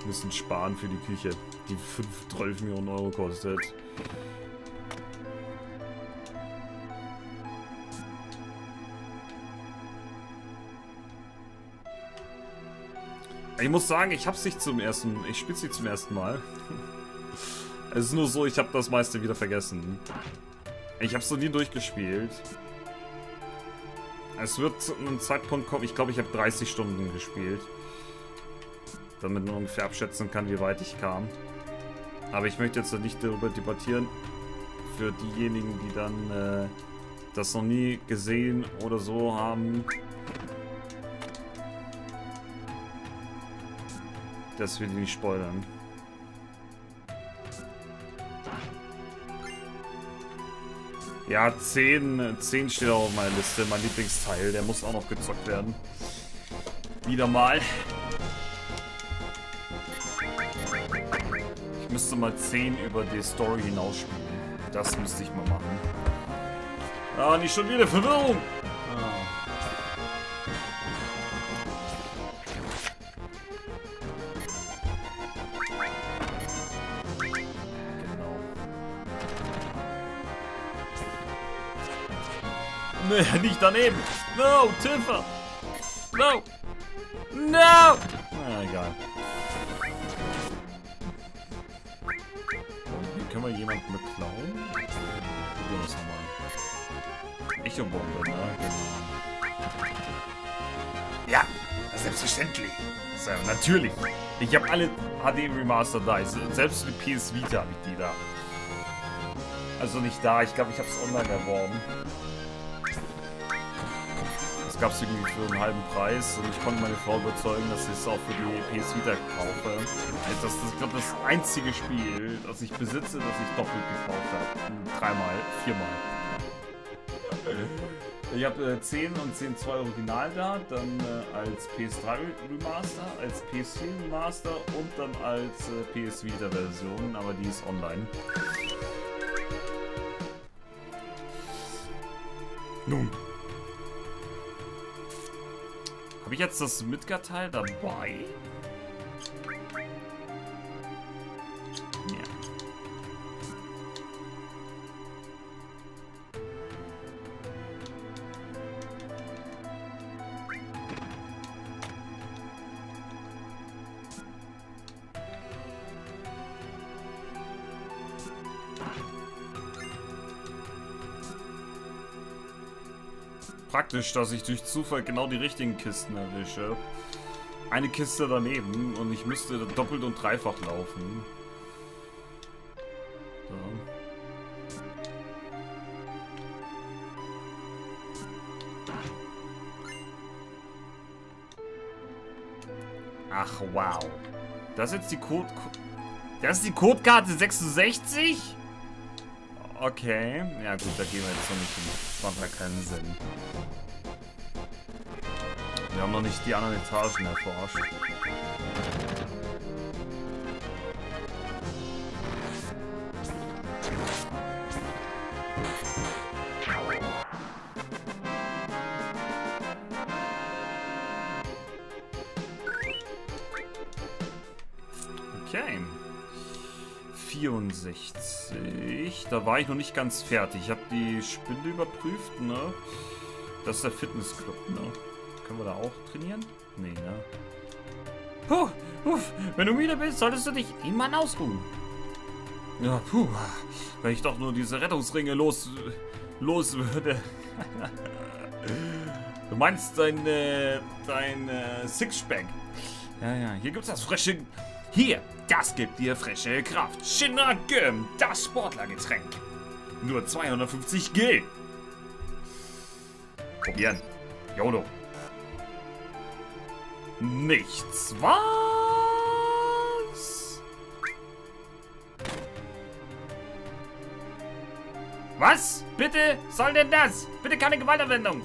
Wir müssen sparen für die Küche, die 5, 12 Millionen Euro kostet. Ich muss sagen, ich hab's nicht zum ersten... Ich spiel's nicht zum ersten Mal. [LAUGHS] es ist nur so, ich habe das meiste wieder vergessen. Ich hab's noch nie durchgespielt. Es wird zu einem Zeitpunkt kommen, ich glaube, ich habe 30 Stunden gespielt. Damit man ungefähr abschätzen kann, wie weit ich kam. Aber ich möchte jetzt nicht darüber debattieren. Für diejenigen, die dann äh, das noch nie gesehen oder so haben. Dass wir die nicht spoilern. Ja, 10, 10 steht auch auf meiner Liste. Mein Lieblingsteil, der muss auch noch gezockt werden. Wieder mal. Ich müsste mal 10 über die Story hinausspielen. Das müsste ich mal machen. Ah, nicht schon wieder Verwirrung! [LAUGHS] Nicht daneben. No, Tiffer. No. No. Na, egal. Hier können wir jemanden beklauen. Probieren wir es nochmal. Echo-Bombe, ne? Genau. Ja, selbstverständlich. So, natürlich. Ich habe alle HD Remaster da. Ich- Selbst die PS Vita habe ich die da. Also nicht da. Ich glaube, ich habe es online erworben. Das gab es irgendwie für einen halben Preis und ich konnte meine Frau überzeugen, dass ich es auch für die PS Vita kaufe. Also Das ist, glaube, das einzige Spiel, das ich besitze, das ich doppelt gekauft habe. Dreimal, viermal. Ich habe äh, 10 und 10 2 Original da, dann äh, als PS3 Remaster, als PS4 Remaster und dann als äh, PS Vita Version, aber die ist online. Nun. Habe ich jetzt das Midgar-Teil dabei? Praktisch, dass ich durch Zufall genau die richtigen Kisten erwische. Eine Kiste daneben und ich müsste doppelt und dreifach laufen. So. Ach, wow. Das ist jetzt die Code... Das ist die Codekarte 66? Okay. Ja gut, da gehen wir jetzt noch nicht hin. Das macht ja keinen Sinn. Wir haben noch nicht die anderen Etagen erforscht. 64. Da war ich noch nicht ganz fertig. Ich habe die Spinde überprüft, ne? Das ist der Fitnessclub, ne? Können wir da auch trainieren? Nee, ne? Puh, uff, wenn du müde bist, solltest du dich immer ausruhen. Ja, puh. Wenn ich doch nur diese Rettungsringe los, los würde. [LAUGHS] du meinst dein, dein Sixpack. Ja, ja, hier gibt's das frische... Hier, das gibt dir frische Kraft. Shinra-Gym, das Sportlergetränk. Nur 250 G. Probieren. YOLO. Nichts. Was? Was? Bitte? Soll denn das? Bitte keine Gewaltanwendung.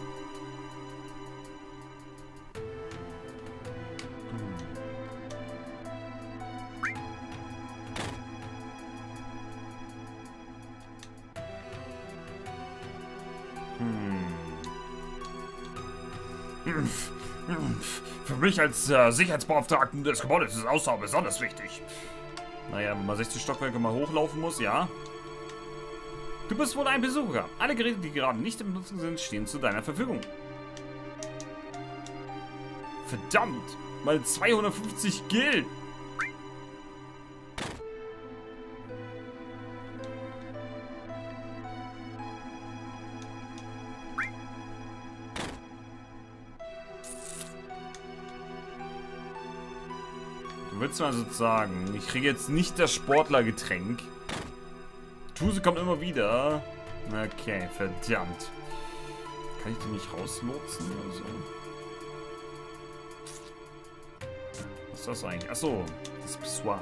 Für mich als äh, Sicherheitsbeauftragten des Gebäudes ist Ausdauer besonders wichtig. Naja, wenn man 60 Stockwerke mal hochlaufen muss, ja. Du bist wohl ein Besucher. Alle Geräte, die gerade nicht im Benutzen sind, stehen zu deiner Verfügung. Verdammt! Mal 250 Gil! Willst du also sagen, ich kriege jetzt nicht das Sportlergetränk. Tuse kommt immer wieder. Okay, verdammt. Kann ich die nicht rauslotsen oder so? Was ist das eigentlich? Achso, das Pissoir.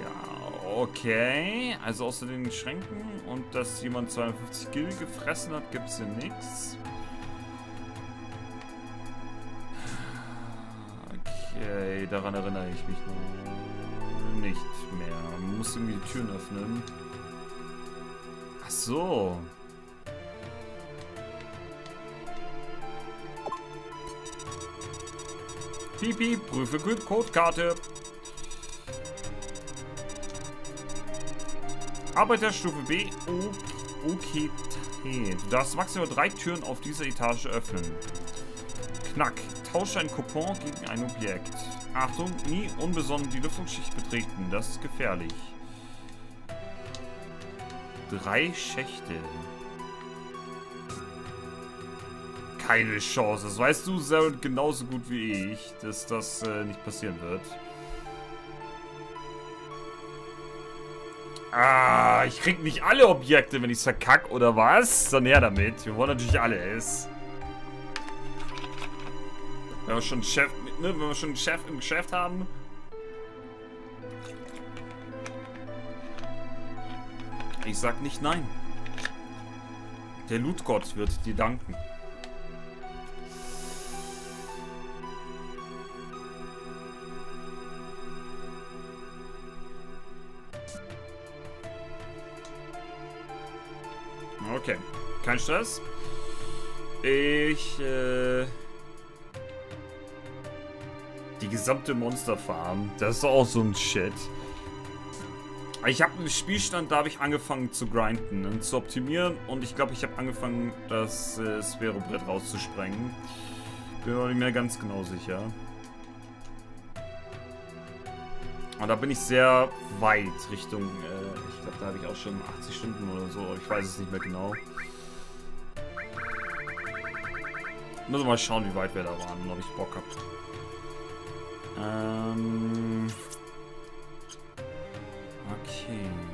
Ja, okay. Also außer den Schränken und dass jemand 250 Gil gefressen hat, gibt es hier nichts. Okay, daran erinnere ich mich noch nicht mehr. Man muss irgendwie die Türen öffnen. Ach so. Pipi, prüfe Codekarte. Arbeiterstufe B, O, OK. Du darfst maximal drei Türen auf dieser Etage öffnen. Knack. Tausche ein Coupon gegen ein Objekt. Achtung, nie unbesonnen die Lüftungsschicht betreten. Das ist gefährlich. Drei Schächte. Keine Chance. Das weißt du sehr genauso gut wie ich, dass das äh, nicht passieren wird. Ah, ich krieg nicht alle Objekte, wenn ich verkack, oder was? Dann her damit. Wir wollen natürlich alles. Wenn wir schon Chef, ne, wenn wir schon Chef im Geschäft haben. Ich sag nicht nein. Der Lootgott wird dir danken. Okay, kein Stress. Ich, äh... Die gesamte Monsterfarm. Das ist auch so ein Shit. Ich habe einen Spielstand, da habe ich angefangen zu grinden und zu optimieren. Und ich glaube, ich habe angefangen, das äh, Sphärobrett rauszusprengen. Bin mir nicht mehr ganz genau sicher. Und da bin ich sehr weit Richtung, äh, ich glaube, da habe ich auch schon 80 Stunden oder so. Ich weiß es nicht mehr genau. Müssen wir mal schauen, wie weit wir da waren und ob ich Bock habe. Ähm. Okay.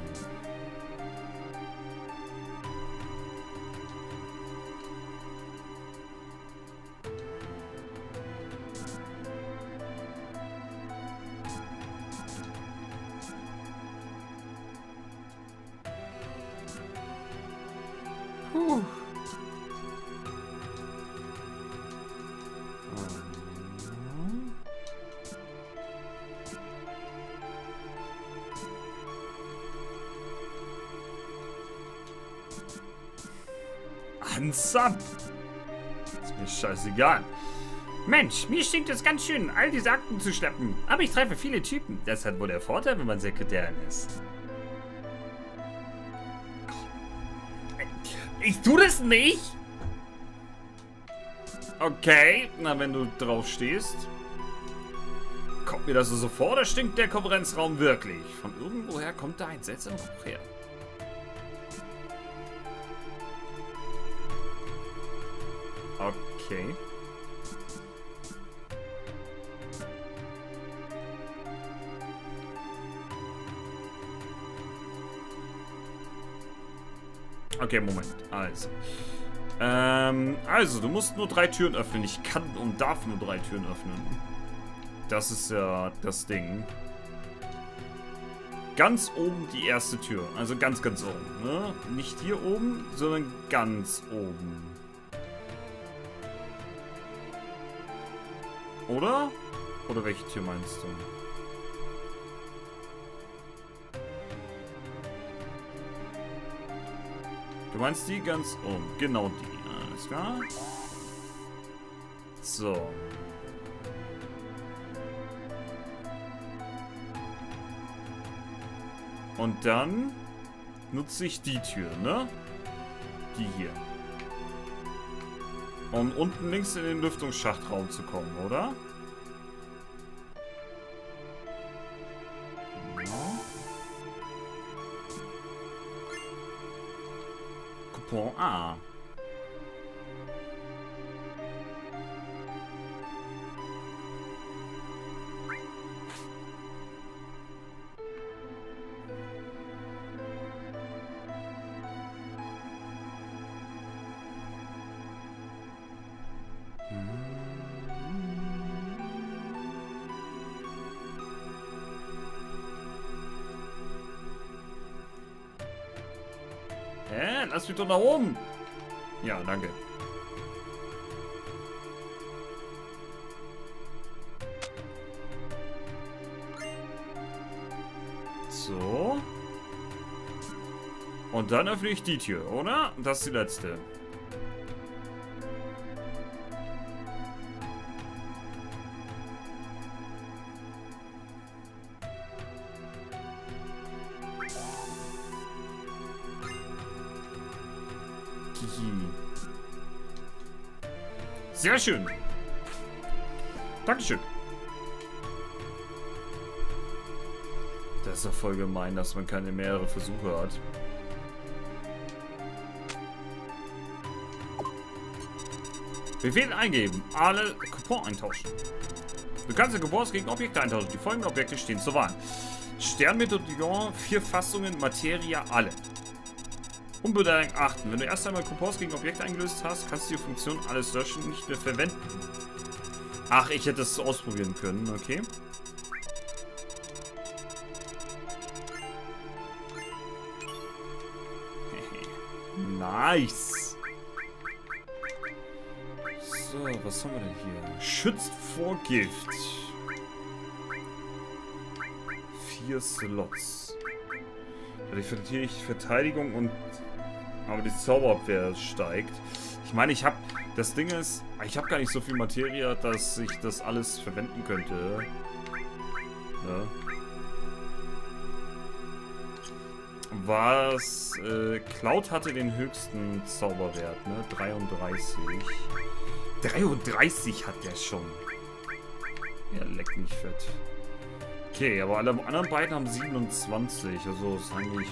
Ansab! Ist mir scheißegal. Mensch, mir stinkt es ganz schön, all diese Akten zu schleppen. Aber ich treffe viele Typen. Das hat wohl der Vorteil, wenn man Sekretärin ist. Ich tu das nicht! Okay, na wenn du drauf stehst. Kommt mir das so vor, oder stinkt der Konferenzraum wirklich? Von irgendwoher kommt da ein seltsamer Geruch her. Okay. Okay, Moment. Also. Ähm, also, du musst nur drei Türen öffnen. Ich kann und darf nur drei Türen öffnen. Das ist ja das Ding. Ganz oben die erste Tür. Also ganz, ganz oben. Ne? Nicht hier oben, sondern ganz oben. Oder? Oder welche Tür meinst du? Du meinst die ganz oben. Genau die. Alles klar. So. Und dann nutze ich die Tür, ne? Die hier. Um unten links in den Lüftungsschachtraum zu kommen, oder? Coupon A. lass mich doch nach oben. Ja, danke. So. Und dann öffne ich die Tür, oder? Das ist die letzte. Sehr schön. Dankeschön. Das ist doch voll gemein, dass man keine mehrere Versuche hat. Befehl eingeben. Alle Coupons eintauschen. Du kannst die Coupons gegen Objekte eintauschen. Die folgenden Objekte stehen zur Wahl. Sternmethodillon, vier Fassungen, Materia, alle. Unbedingt achten. Wenn du erst einmal Coupons gegen Objekte eingelöst hast, kannst du die Funktion alles löschen nicht mehr verwenden. Ach, ich hätte es ausprobieren können, okay. [LAUGHS] nice. So, was haben wir denn hier? Schützt vor Gift. Vier Slots. Dadurch verliere ich Verteidigung und... Aber die Zauberabwehr steigt. Ich meine, ich habe... Das Ding ist, ich habe gar nicht so viel Materie, dass ich das alles verwenden könnte. Ja. Was... Äh, Cloud hatte den höchsten Zauberwert, ne? 33. 33 hat der schon. Ja, leck mich fett. Okay, aber alle anderen beiden haben 27. Also ist eigentlich...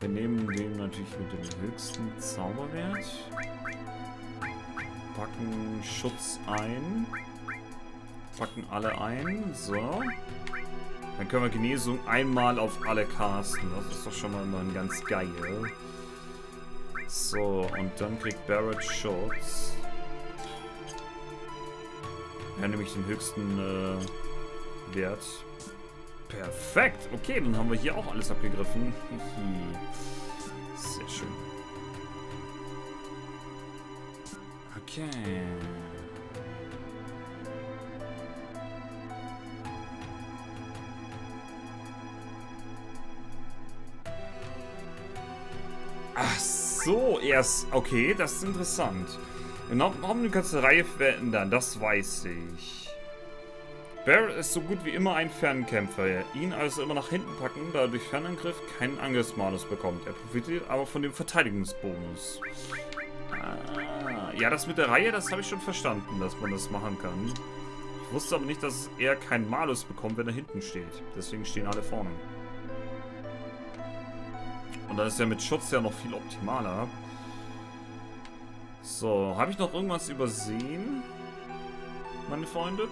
Wir nehmen den natürlich mit dem höchsten Zauberwert. Packen Schutz ein. Packen alle ein. So. Dann können wir Genesung einmal auf alle casten. Das ist doch schon mal immerhin ganz geil. So, und dann kriegt Barrett Schutz. Ja, nämlich den höchsten äh, Wert. Perfekt. Okay, dann haben wir hier auch alles abgegriffen. Sehr schön. Okay. Ach so, erst. Okay, das ist interessant. Warum du kannst eine Reihe verändern, das weiß ich. Barrett ist so gut wie immer ein Fernkämpfer. Ihn also immer nach hinten packen, da er durch Fernangriff keinen Angriffsmalus bekommt. Er profitiert aber von dem Verteidigungsbonus. Ah, ja, das mit der Reihe, das habe ich schon verstanden, dass man das machen kann. Ich wusste aber nicht, dass er keinen Malus bekommt, wenn er hinten steht. Deswegen stehen alle vorne. Und dann ist er mit Schutz ja noch viel optimaler. So, habe ich noch irgendwas übersehen? Meine Freunde?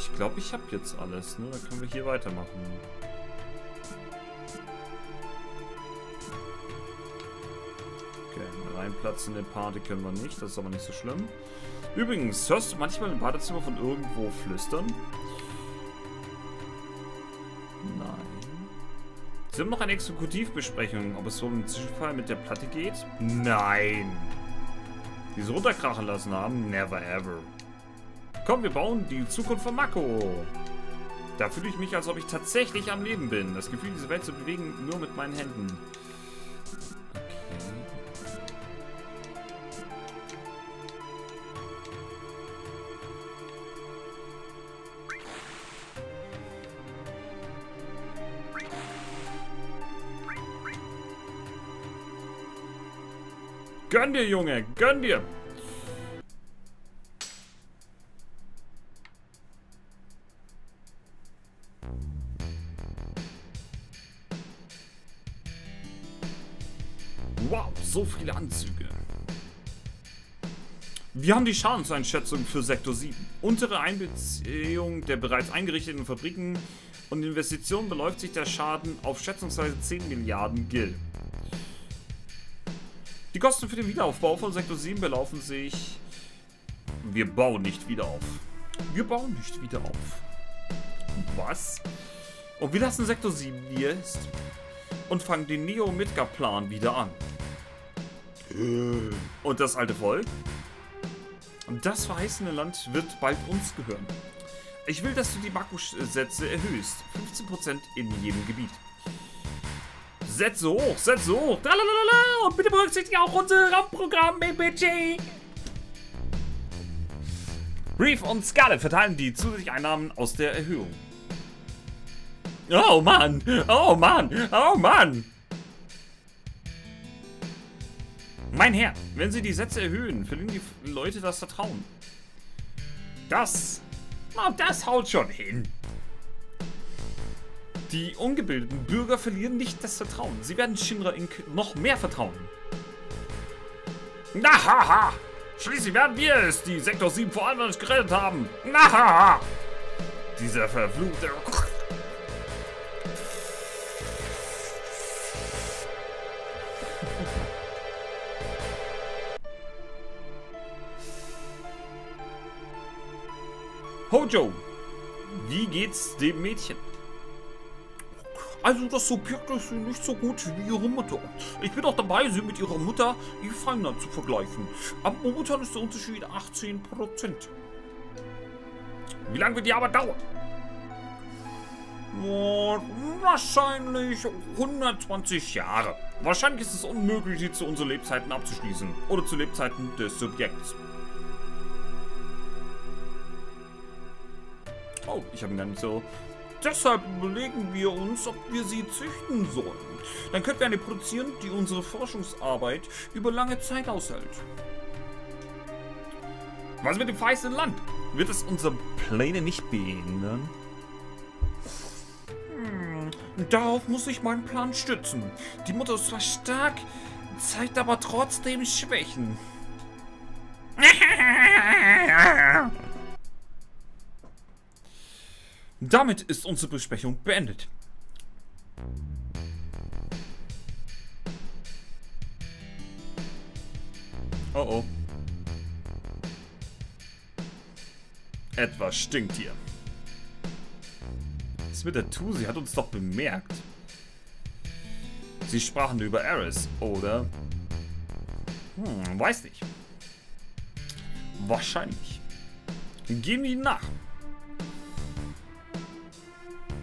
Ich glaube, ich habe jetzt alles, ne? Dann können wir hier weitermachen. Okay, reinplatzen in den Party können wir nicht, das ist aber nicht so schlimm. Übrigens, hörst du manchmal im Badezimmer von irgendwo flüstern? Nein. Sie haben noch eine Exekutivbesprechung, ob es wohl im Zwischenfall mit der Platte geht? Nein. Die sie runterkrachen lassen haben? Never ever. Komm, wir bauen die Zukunft von Mako. Da fühle ich mich, als ob ich tatsächlich am Leben bin. Das Gefühl, diese Welt zu bewegen, nur mit meinen Händen. Gönn dir, Junge, gönn dir. Wow, so viele Anzüge. Wir haben die Schadenseinschätzung für Sektor 7. Untere Einbeziehung der bereits eingerichteten Fabriken und Investitionen beläuft sich der Schaden auf schätzungsweise 10 Milliarden Gil. Die Kosten für den Wiederaufbau von Sektor 7 belaufen sich... Wir bauen nicht wieder auf. Wir bauen nicht wieder auf. Was? Und wir lassen Sektor 7, wie er ist. Und fangen den Neo-Midgar-Plan wieder an. Und das alte Volk? Das verheißene Land wird bald uns gehören. Ich will, dass du die Makro-Sätze erhöhst. 15% in jedem Gebiet. Sätze hoch, Sätze hoch. Lalalala. Und bitte berücksichtige auch unser Raumprogramm, BBG. Reef und Scarlet verteilen die zusätzlichen Einnahmen aus der Erhöhung. Oh Mann, oh Mann, oh Mann. Mein Herr, wenn Sie die Sätze erhöhen, verlieren die Leute das Vertrauen. Das, das haut schon hin. Die ungebildeten Bürger verlieren nicht das Vertrauen. Sie werden Shinra Inc. noch mehr vertrauen. Na haha! Schließlich werden wir es, die Sektor 7 vor allem gerettet haben. Na haha! Dieser verfluchte... Hojo, wie geht's dem Mädchen? Also das Subjekt ist nicht so gut wie ihre Mutter. Ich bin auch dabei, sie mit ihrer Mutter Ifeina zu vergleichen. Aber momentan ist der Unterschied 18%. Wie lange wird die Arbeit dauern? Oh, wahrscheinlich 120 Jahre. Wahrscheinlich ist es unmöglich, sie zu unseren Lebzeiten abzuschließen. Oder zu Lebzeiten des Subjekts. Oh, ich habe ihn gar nicht so... Deshalb überlegen wir uns, ob wir sie züchten sollen. Dann könnten wir eine produzieren, die unsere Forschungsarbeit über lange Zeit aushält. Was mit dem verheißenen Land? Wird es unsere Pläne nicht behindern? Hm, darauf muss ich meinen Plan stützen. Die Mutter ist zwar stark, zeigt aber trotzdem Schwächen. [LAUGHS] Damit ist unsere Besprechung beendet. Oh oh. Etwas stinkt hier. Was ist mit der Tu? Sie hat uns doch bemerkt. Sie sprachen über Eris, oder? Hm, weiß nicht. Wahrscheinlich. Gehen wir nach.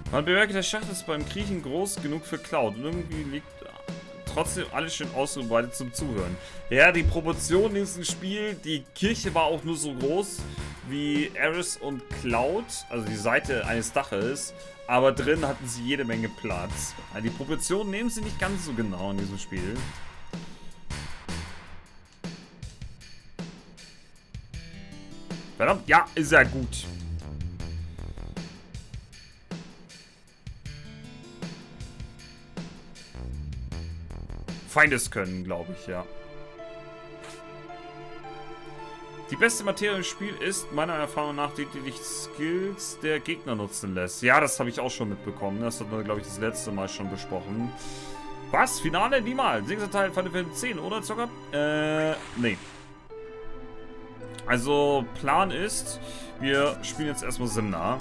Man bemerkt, der Schacht ist beim Kriechen groß genug für Cloud. Und irgendwie liegt trotzdem alles schön ausgebreitet zum Zuhören. Ja, die Proportion in diesem Spiel, die Kirche war auch nur so groß wie Eris und Cloud, also die Seite eines Daches, aber drin hatten sie jede Menge Platz. Die Proportionen nehmen sie nicht ganz so genau in diesem Spiel. Verdammt, ja, ist ja gut. Feindeskönnen, glaube ich, ja. Die beste Materie im Spiel ist meiner Erfahrung nach die, die dich Skills der Gegner nutzen lässt. Ja, das habe ich auch schon mitbekommen. Das hatten wir, glaube ich, das letzte Mal schon besprochen. Was? Finale? Niemals. Nächster Teil Final Fantasy 10, oder Zocker? Äh, nee. Also, Plan ist, wir spielen jetzt erstmal Simna.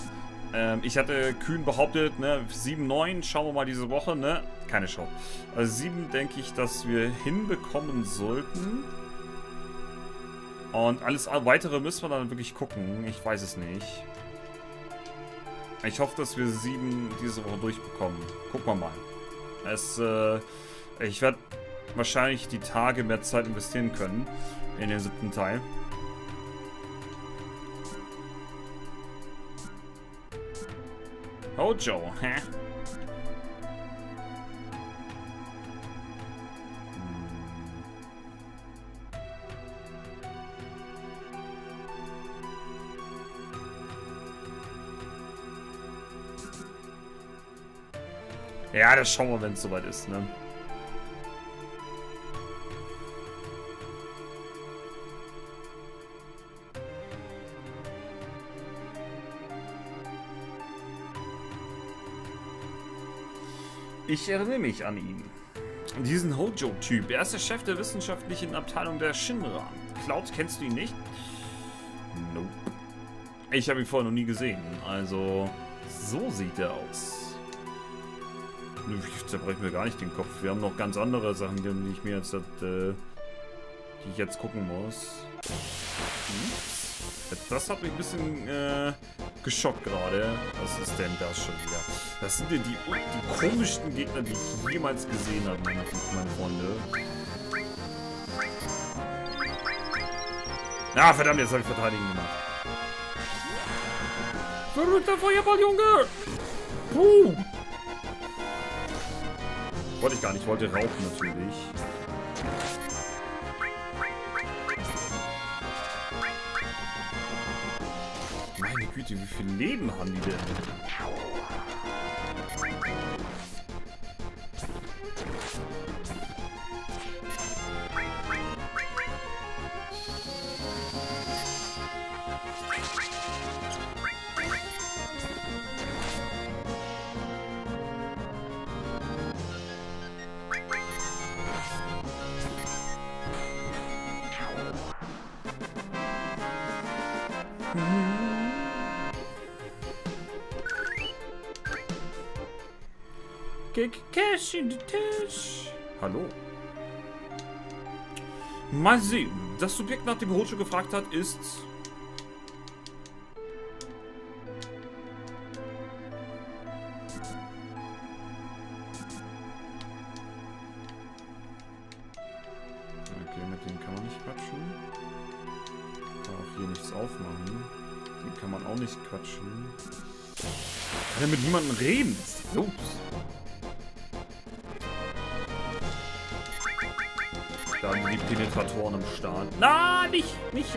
Ähm, ich hatte kühn behauptet, ne, 7, 9, schauen wir mal diese Woche, ne? Keine Show. Also 7 denke ich, dass wir hinbekommen sollten. Und alles weitere müssen wir dann wirklich gucken. Ich weiß es nicht. Ich hoffe, dass wir 7 diese Woche durchbekommen. Gucken wir mal. Es, äh, ich werde wahrscheinlich die Tage mehr Zeit investieren können in den siebten Teil. Hojo, hä? Ja, das schauen wir, wenn es soweit ist, ne? Ich erinnere mich an ihn. Diesen Hojo-Typ. Er ist der Chef der wissenschaftlichen Abteilung der Shinra. Cloud, kennst du ihn nicht? Nope. Ich habe ihn vorher noch nie gesehen. Also, so sieht er aus. Ich zerbreche mir gar nicht den Kopf. Wir haben noch ganz andere Sachen, die ich mir jetzt, äh, die ich jetzt gucken muss. Hm? Das hat mich ein bisschen äh, geschockt gerade. Was ist denn das schon wieder? Das sind ja die, die komischsten Gegner, die ich jemals gesehen habe, meine, meine Freunde. Ah, verdammt, jetzt habe ich Verteidigen gemacht. Verrückter Feuerball, Junge! Puh! Wollte ich gar nicht, ich wollte rauchen natürlich. Meine Güte, wie viel Leben haben die denn? Hallo. Mal sehen. Das Subjekt, nach dem Hojo gefragt hat, ist...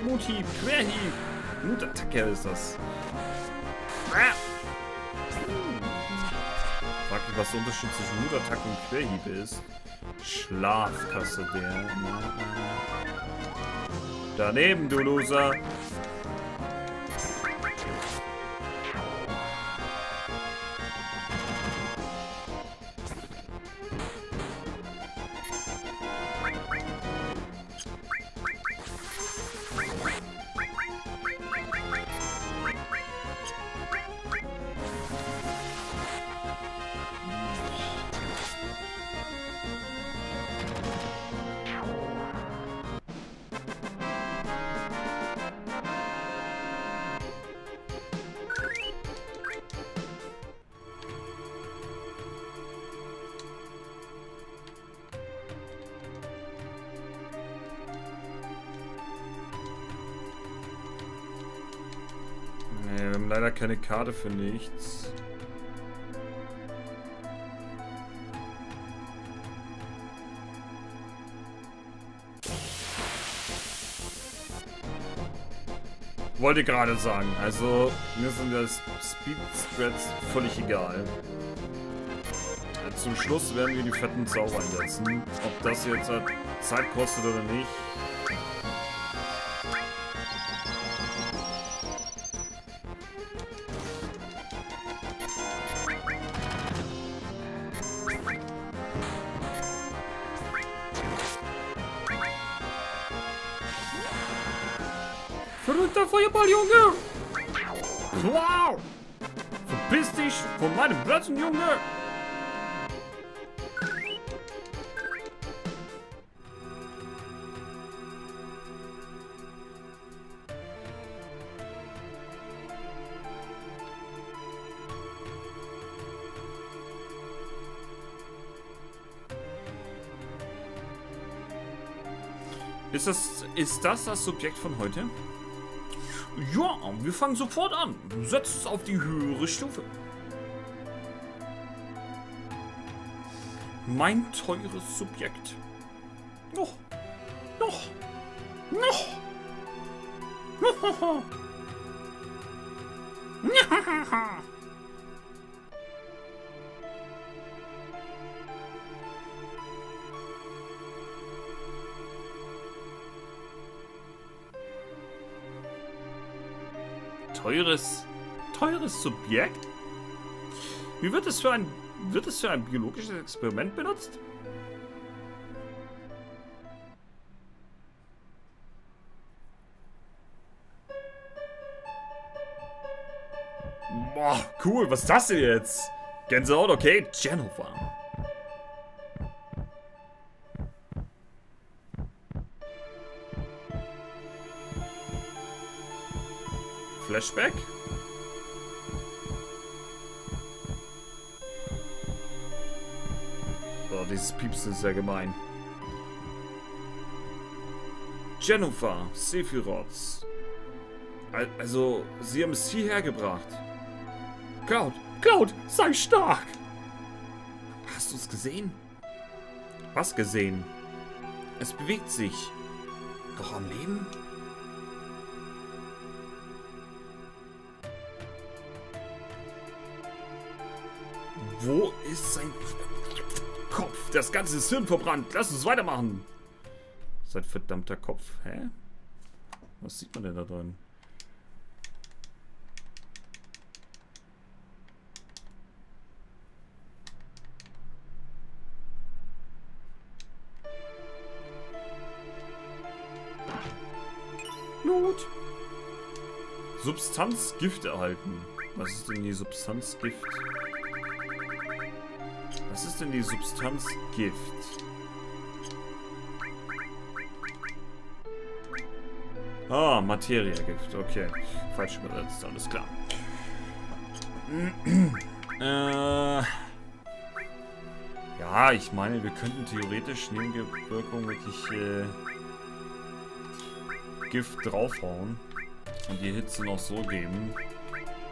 Muthieb, Querhieb. Mutattacke ist das. Ah. Frag mich, was der Unterschied zwischen Mutattacke und Querhieb ist. Schlafkasse der. Daneben, du Loser. Karte für nichts. Wollte gerade sagen, also mir sind das Speed Strats völlig egal. Zum Schluss werden wir die fetten Zauber einsetzen. Ob das jetzt Zeit kostet oder nicht. Ist das das Subjekt von heute? Ja, wir fangen sofort an. Setzt es auf die höhere Stufe. Mein teures Subjekt. Noch. Noch. Noch. [LAUGHS] Teures, teures Subjekt? Wie wird es für ein, wird es für ein biologisches Experiment benutzt? Boah, cool, was ist das denn jetzt? Gänsehaut, okay, Genova. Flashback? Oh, dieses Piepsen ist ja gemein. Jennifer, Sephiroth. Al- Also, sie haben es hierher gebracht. Cloud, Cloud, sei stark! Hast du es gesehen? Was gesehen? Es bewegt sich. Noch am Leben? Wo ist sein Kopf? Das ganze ist Hirn verbrannt. Lass uns weitermachen. Sein verdammter Kopf. Hä? Was sieht man denn da drin? Blut. Substanzgift erhalten. Was ist denn die Substanzgift? Was ist denn die Substanzgift? Ah, Materiegift. Okay. Falsch übersetzt, alles klar. [CLEARS THROAT] äh, ja, ich meine, wir könnten theoretisch Nebenwirkungen wirklich äh, Gift draufhauen und die Hitze noch so geben.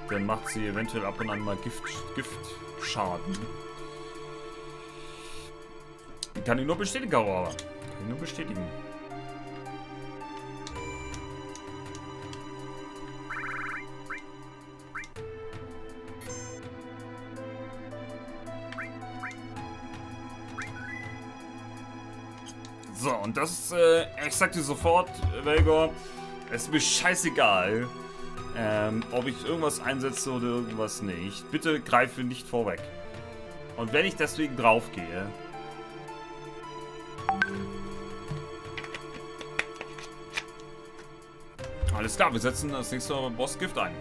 Dann macht sie eventuell ab und an mal Gift, Giftschaden. Kann ich nur bestätigen, Aurora. Kann ich nur bestätigen. So, und das äh, ich sag dir sofort, Velgor, es ist mir scheißegal, ähm, ob ich irgendwas einsetze oder irgendwas nicht. Bitte greife nicht vorweg. Und wenn ich deswegen draufgehe, Alles klar, wir setzen das nächste Mal Bossgift ein.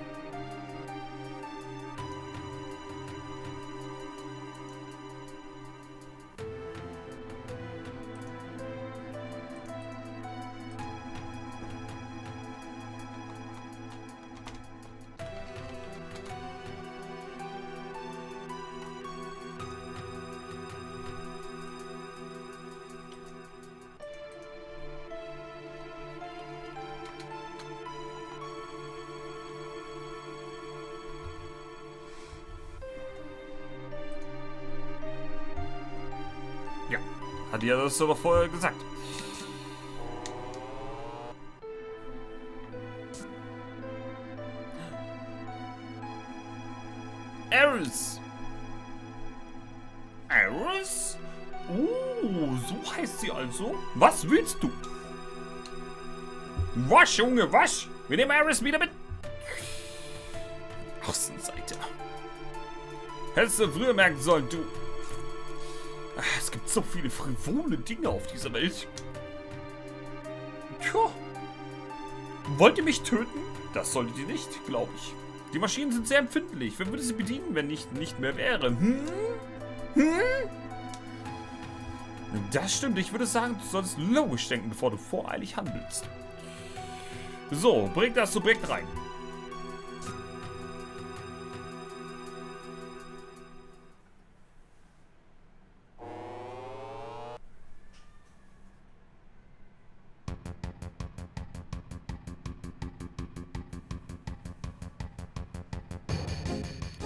Ja das aber vorher gesagt. Eris! Eris? Oh, so heißt sie also. Was willst du? Was, Junge, was? Wir nehmen Eris wieder mit. Außenseiter. Hättest du früher merken sollen, du. So viele frivole Dinge auf dieser Welt. Tja. Wollt ihr mich töten? Das solltet ihr nicht, glaube ich. Die Maschinen sind sehr empfindlich. Wer würde sie bedienen, wenn ich nicht mehr wäre? Hm? Hm? Das stimmt. Ich würde sagen, du solltest logisch denken, bevor du voreilig handelst. So, bring das Subjekt rein.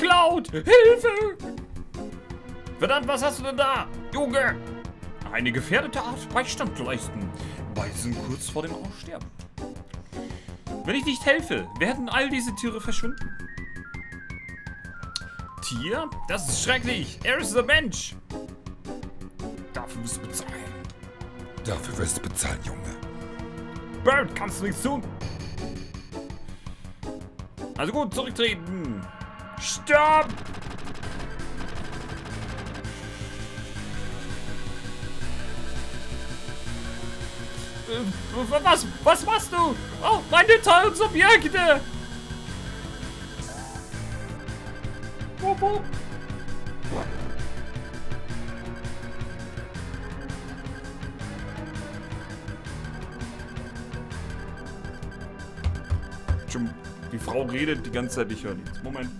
Cloud! Hilfe! Verdammt, was hast du denn da? Junge! Eine gefährdete Art Beistand leisten. Beide sind kurz vor dem Aussterben. Wenn ich nicht helfe, werden all diese Tiere verschwinden. Tier? Das ist schrecklich. Er ist ein Mensch. Dafür wirst du bezahlen. Dafür wirst du bezahlen, Junge. Bird, kannst du nichts tun? Also gut, zurücktreten. Stopp! Äh, Was, was machst du? Oh, meine tollen Subjekte! Die Frau redet die ganze Zeit, ich höre nichts. Moment.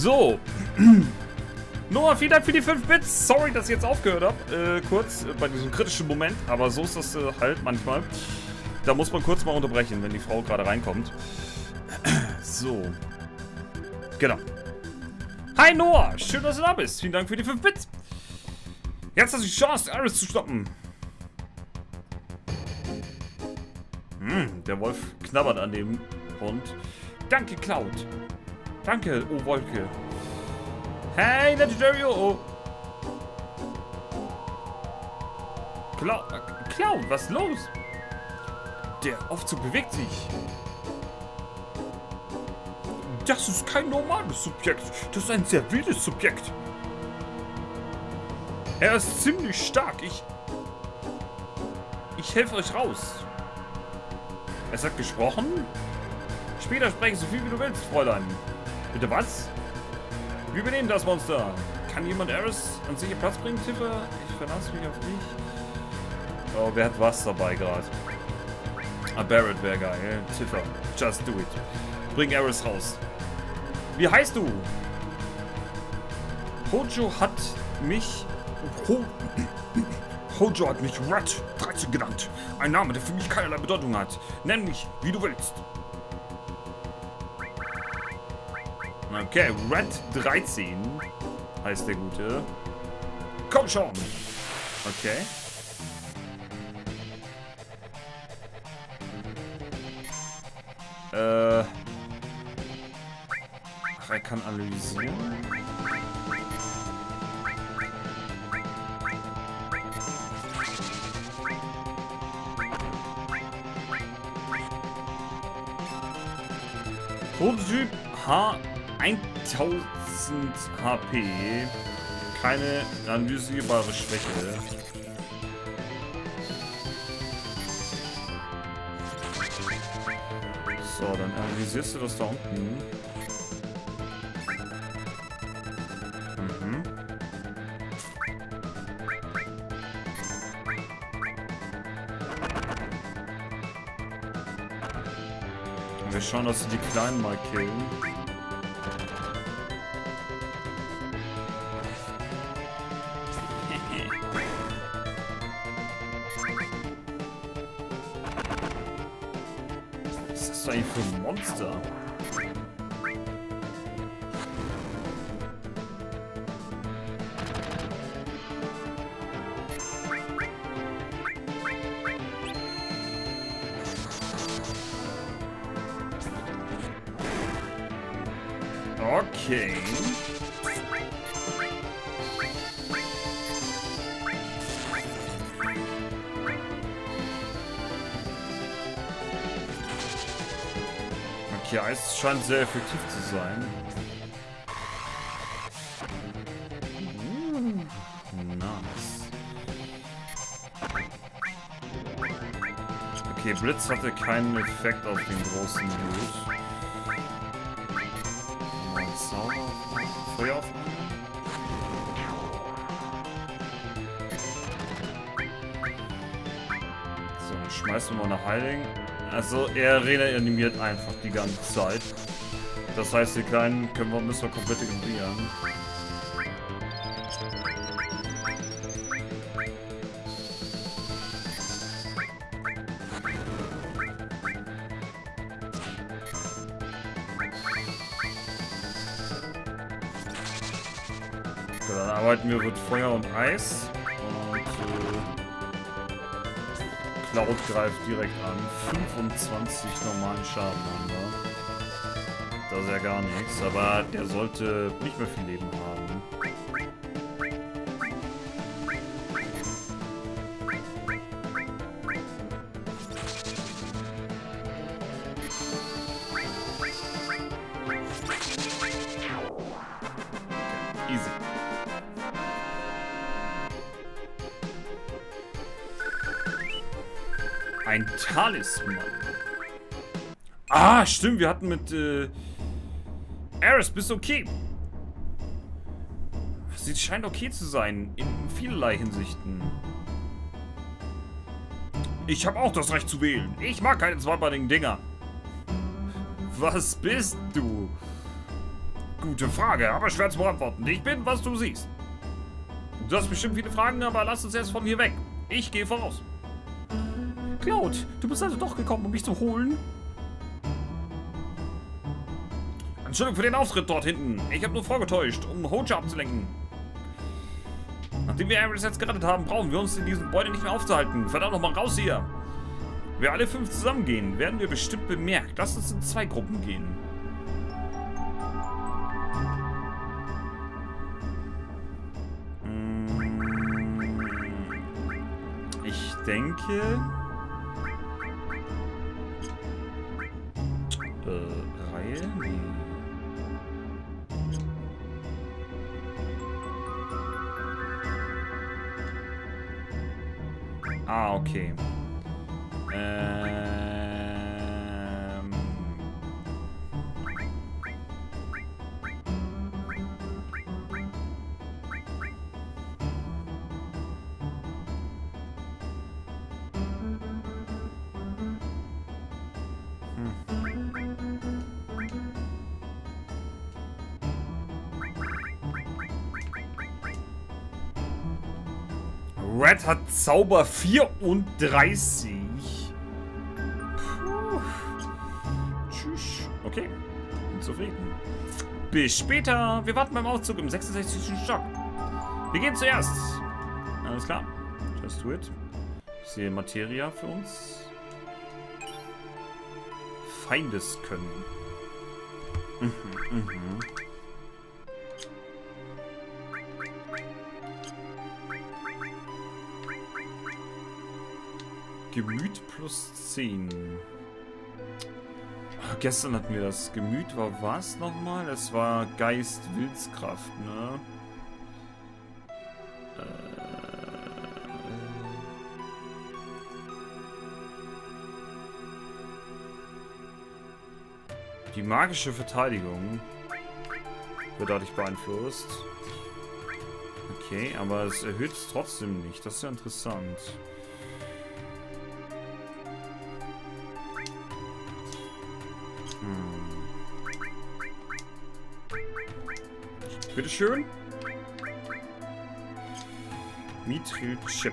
So. [CLEARS THROAT] Noah, vielen Dank für die 5 Bits. Sorry, dass ich jetzt aufgehört habe. Äh, kurz äh, bei diesem kritischen Moment. Aber so ist das äh, halt manchmal. Da muss man kurz mal unterbrechen, wenn die Frau gerade reinkommt. [CLEARS THROAT] So. Genau. Hi Noah, schön, dass du da bist. Vielen Dank für die 5 Bits. Jetzt hast du die Chance, Aris zu stoppen. Hm, der Wolf knabbert an dem Hund. Danke, Cloud. Danke, oh Wolke. Hey, Legendary oh. Cloud, äh, Cloud, was ist los? Der Aufzug bewegt sich. Das ist kein normales Subjekt. Das ist ein sehr wildes Subjekt. Er ist ziemlich stark. Ich. Ich helfe euch raus. Es hat gesprochen? Später sprechen so viel wie du willst, Fräulein. Bitte was? Wir übernehmen das Monster. Kann jemand Eris an sicher Platz bringen, Tipper? Ich verlasse mich auf dich. Oh, wer hat was dabei gerade? Ah, Barrett wäre geil. Tiffer. Just do it. Bring Eris raus. Wie heißt du? Hojo hat mich... Ho [CLEARS THROAT] Hojo hat mich Red 13 genannt. Ein Name, der für mich keinerlei Bedeutung hat. Nenn mich, wie du willst. Okay, Red 13 heißt der Gute. Komm schon. Okay. Äh. Ach, er kann analysieren. 1000 HP. Keine analysierbare Schwäche. So, dann analysierst du das da unten. Mhm. Wir schauen, dass sie die Kleinen mal killen. Scheint sehr effektiv zu sein. Uh, nice. Okay, Blitz hatte keinen Effekt auf den großen Dude. Mal Zauber. Feuer auf. So, schmeißen wir mal eine Heiling. Also er reanimiert einfach die ganze Zeit. Das heißt, die kleinen können wir, müssen wir komplett ignorieren. Dann arbeiten wir mit Feuer und Eis. Cloud greift direkt an. 25 normalen Schaden haben wir. Das ist ja gar nichts, aber der sollte nicht mehr viel Leben haben. Talisman. Ah, stimmt, wir hatten mit äh, Eris, bist okay. Sie scheint okay zu sein, in vielerlei Hinsichten. Ich habe auch das Recht zu wählen. Ich mag keine zweibeinigen Dinger. Was bist du? Gute Frage, aber schwer zu beantworten. Ich bin, was du siehst. Du hast bestimmt viele Fragen, aber lass uns erst von hier weg. Ich gehe voraus. Cloud, du bist also doch gekommen, um mich zu holen? Entschuldigung für den Auftritt dort hinten. Ich habe nur vorgetäuscht, um Hoja abzulenken. Nachdem wir Ares jetzt gerettet haben, brauchen wir uns in diesem Gebäude nicht mehr aufzuhalten. Verdammt nochmal raus hier. Wenn wir alle fünf zusammengehen, werden wir bestimmt bemerkt. Lass uns in zwei Gruppen gehen. Mm, Ich denke... Ah, hat Zauber 34. Puh. Tschüss. Okay. Bin zufrieden. Bis später. Wir warten beim Aufzug im 66. Stock. Wir gehen zuerst. Alles klar. Just do it. Ich sehe Materia für uns. Feindes können. Mhm, mhm. Gemüt plus 10. Ah, Gestern hatten wir das. Gemüt war was nochmal? Es war Geist, Willenskraft, ne? Äh. Die magische Verteidigung wird dadurch beeinflusst. Okay, aber es erhöht es trotzdem nicht. Das ist ja interessant. Bitteschön. Mithril Chip.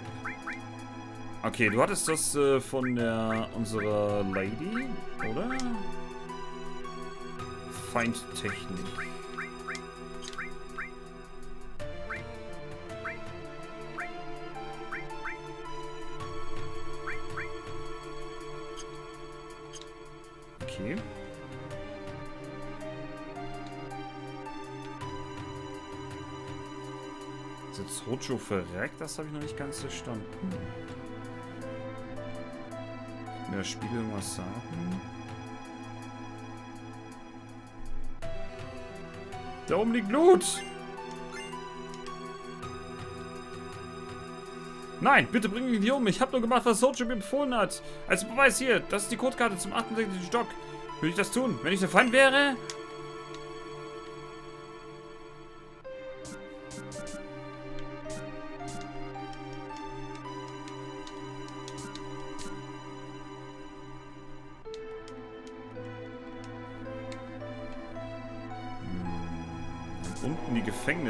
Okay, du hattest das äh, von der unserer Lady, oder? Feindtechnik. Rojo verreckt? Das habe ich noch nicht ganz verstanden. Das Spiel irgendwas sagen? Da oben liegt Blut! Nein, bitte bring mich nicht um. Ich habe nur gemacht, was Sojo mir befohlen hat. Als Beweis hier, das ist die Codekarte zum 68. Stock. Würde ich das tun, wenn ich der Feind wäre?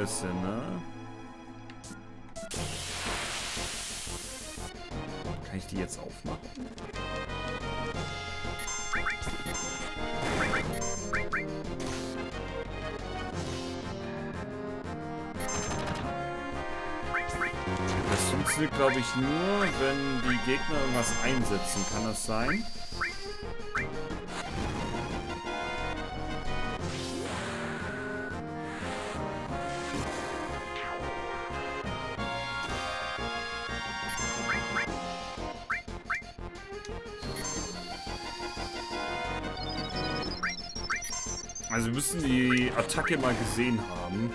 Gefängnisse, ne? Kann ich die jetzt aufmachen? Das funktioniert, glaube ich, nur, wenn die Gegner irgendwas einsetzen. Kann das sein? Attacke mal gesehen haben.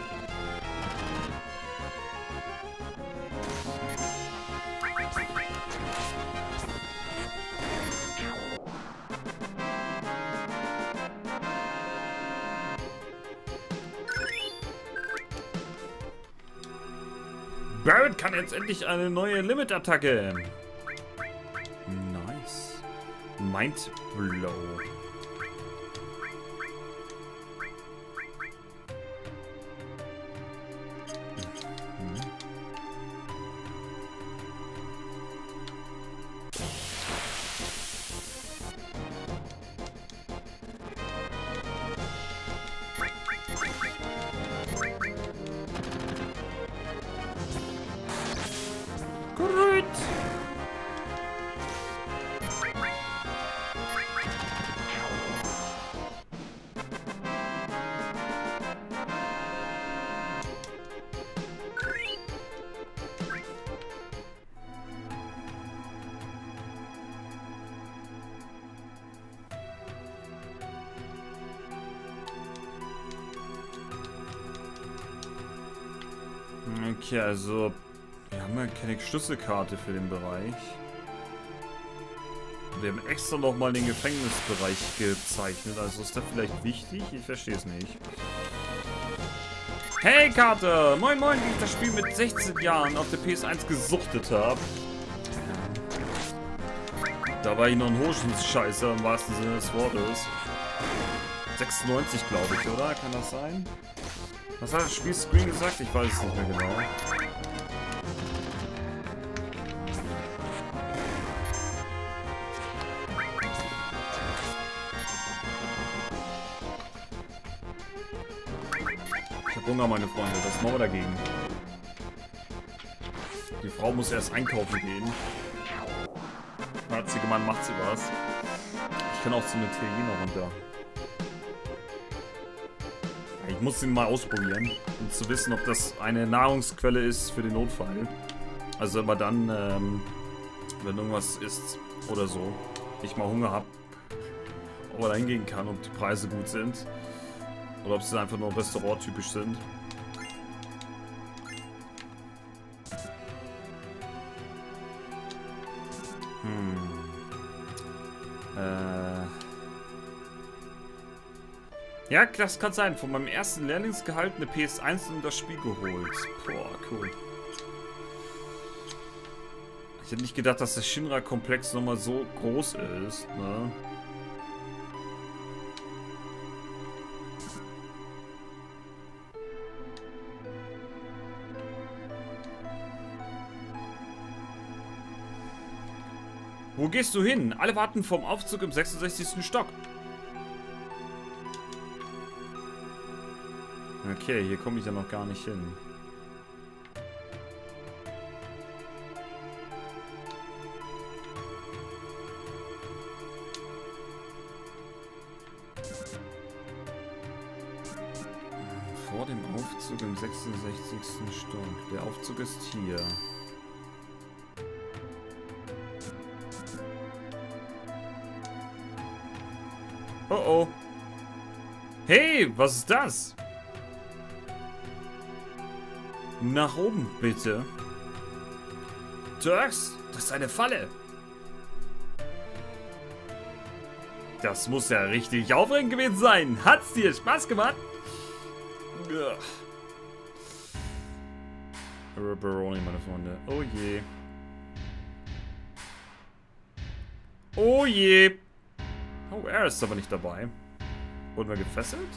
Barrett kann jetzt endlich eine neue Limit-Attacke. Nice. Mind also wir haben ja keine Schlüsselkarte für den Bereich. Wir haben extra nochmal den Gefängnisbereich gezeichnet. Also ist das vielleicht wichtig? Ich verstehe es nicht. Hey Karte! Moin moin, wie ich das Spiel mit 16 Jahren auf der PS1 gesuchtet habe. Da war ich noch ein Hochscheißer im wahrsten Sinne des Wortes. 96 glaube ich, oder? Kann das sein? Was hat das Spielscreen gesagt? Ich weiß es nicht mehr genau. Meine Freunde. Was machen wir dagegen? Die Frau muss erst einkaufen gehen. Herzige Mann macht sie was. Ich kann auch zum Italiener runter. Ich muss ihn mal ausprobieren, um zu wissen, ob das eine Nahrungsquelle ist für den Notfall. Also immer dann, ähm, wenn irgendwas ist oder so, ich mal Hunger habe, ob er da hingehen kann, ob die Preise gut sind. Oder ob sie einfach nur restauranttypisch sind. Ja, das kann sein. Von meinem ersten Lehrlingsgehalt eine PS1 und das Spiel geholt. Boah, cool. Ich hätte nicht gedacht, dass der Shinra-Komplex nochmal so groß ist, ne? Wo gehst du hin? Alle warten vom Aufzug im 66. Stock. Okay, hier komme ich ja noch gar nicht hin. Vor dem Aufzug im 66. Stock. Der Aufzug ist hier. Oh oh. Hey, was ist das? Nach oben, bitte. Turks, das ist eine Falle. Das muss ja richtig aufregend gewesen sein. Hat's dir Spaß gemacht? Ugh. Baroni, meine Freunde. Oh je. Oh je. Oh, er ist aber nicht dabei. Wurden wir gefesselt?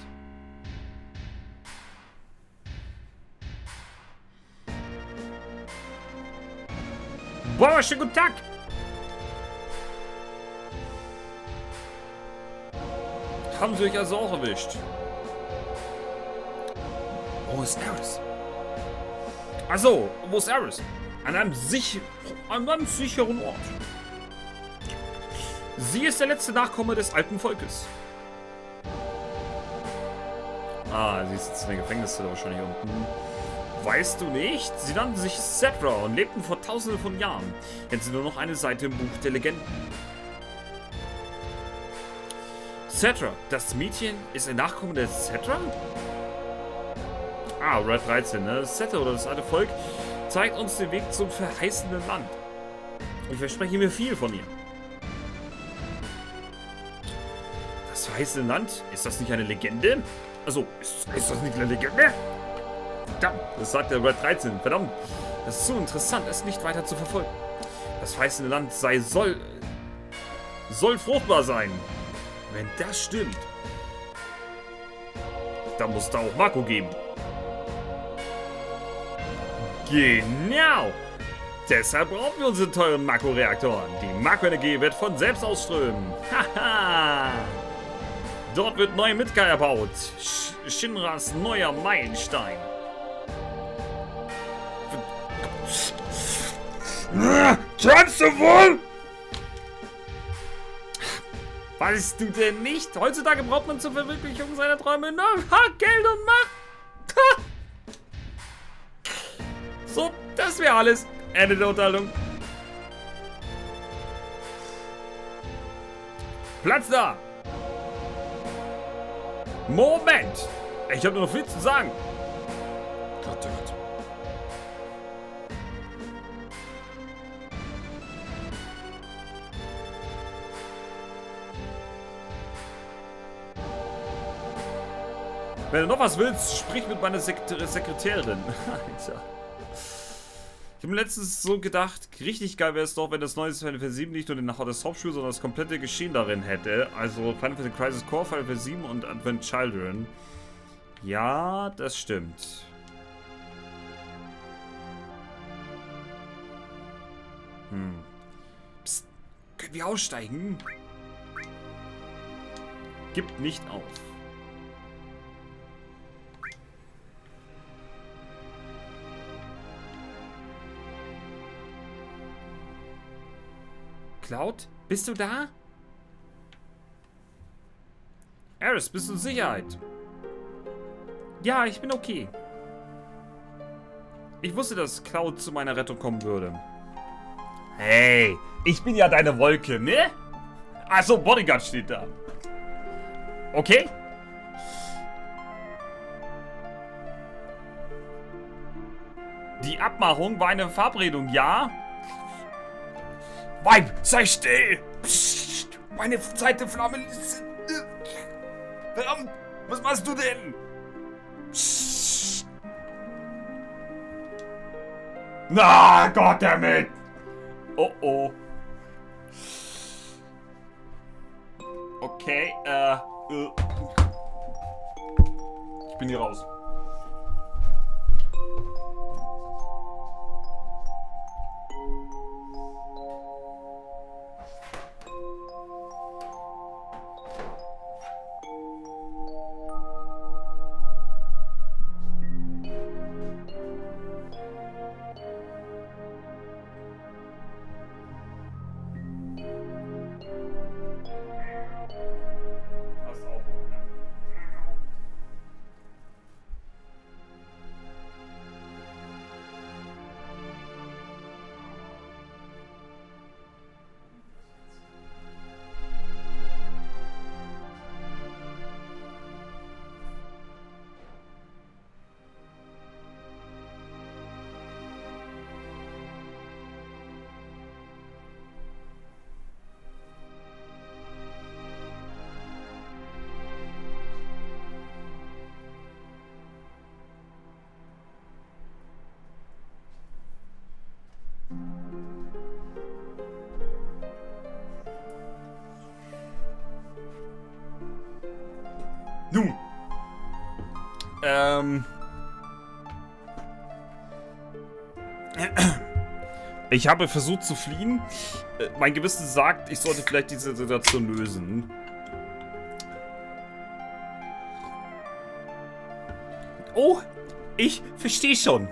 Boah, schönen guten Tag! Haben sie euch also auch erwischt? Wo ist Eris? Achso, wo ist Eris? An einem, an einem sicheren Ort. Sie ist der letzte Nachkomme des alten Volkes. Ah, sie ist in der Gefängniszelle wahrscheinlich unten. Weißt du nicht? Sie nannten sich Setra und lebten vor tausenden von Jahren. Jetzt sind nur noch eine Seite im Buch der Legenden. Setra, das Mädchen ist ein Nachkomme der Setra? Ah, Red 13, ne? Setra oder das alte Volk zeigt uns den Weg zum verheißenden Land. Ich verspreche mir viel von ihr. Das verheißene Land? Ist das nicht eine Legende? Also, ist, ist das nicht eine Legende? Verdammt, das sagt der Red 13. Verdammt, das ist so interessant, es nicht weiter zu verfolgen. Das verheißene Land sei soll soll fruchtbar sein. Wenn das stimmt, dann muss da auch Marco geben. Genau. Deshalb brauchen wir unsere teuren Makro-Reaktoren. Die Makroenergie wird von selbst ausströmen. [LAUGHS] Haha. Dort wird neue Midgar erbaut. Sh Shinras neuer Meilenstein. Träumst du wohl? Weißt du denn nicht? Heutzutage braucht man zur Verwirklichung seiner Träume nur Geld und Macht. Ha. So, das wäre alles. Ende der Unterhaltung. Platz da. Moment. Ich habe nur noch viel zu sagen. Gott, oh Gott. Wenn du noch was willst, sprich mit meiner Sek Sekretärin. [LAUGHS] Alter. Ich habe mir letztens so gedacht, richtig geil wäre es doch, wenn das neue Final Fantasy 7 nicht nur den das Hauptspiel, sondern das komplette Geschehen darin hätte. Also Final Fantasy Crisis Core, Final Fantasy 7 und Advent Children. Ja, das stimmt. Hm. Psst, können wir aussteigen? Gibt nicht auf. Cloud, bist du da? Eris, bist du in Sicherheit? Ja, ich bin okay. Ich wusste, dass Cloud zu meiner Rettung kommen würde. Hey, ich bin ja deine Wolke, ne? Also, Bodyguard steht da. Okay. Die Abmachung war eine Verabredung, ja? Weib, sei still! Psst, meine zweite Flamme. Verdammt, was machst du denn? Psst. Na, Goddammit! Oh oh. Okay, äh, äh. Ich bin hier raus. Nun. Ähm. Ich habe versucht zu fliehen. Äh, Mein Gewissen sagt, ich sollte vielleicht diese Situation lösen. Oh, ich verstehe schon.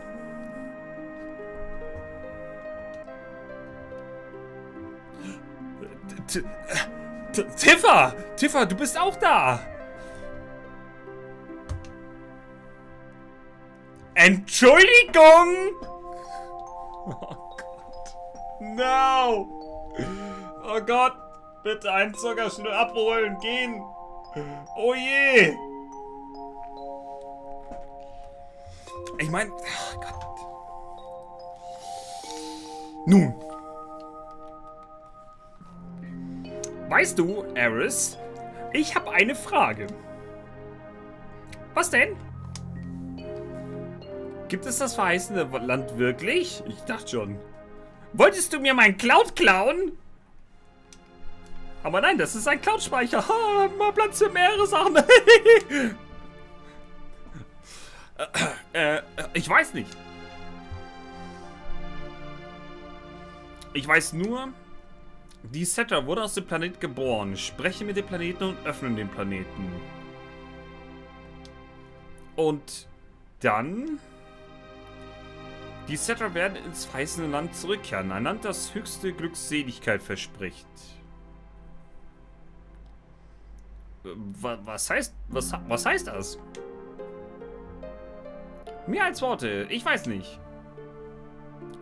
Tiffa! Tiffa, du bist auch da! Entschuldigung! Oh Gott. No! Oh Gott! Bitte einen Zucker schnell abholen, gehen! Oh je! Ich meine, oh Gott. Nun. Weißt du, Eris, ich habe eine Frage. Was denn? Gibt es das verheißene Land wirklich? Ich dachte schon. Wolltest du mir mein Cloud klauen? Aber nein, das ist ein Cloud-Speicher. Ha, mal Platz für mehrere Sachen. [LAUGHS] äh, äh, ich weiß nicht. Ich weiß nur, die Setter wurde aus dem Planet geboren. Spreche mit dem Planeten und öffne den Planeten. Und dann Die Setter werden ins verheißene Land zurückkehren. Ein Land, das höchste Glückseligkeit verspricht. Wa- Was heißt, was, was heißt das? Mehr als Worte. Ich weiß nicht.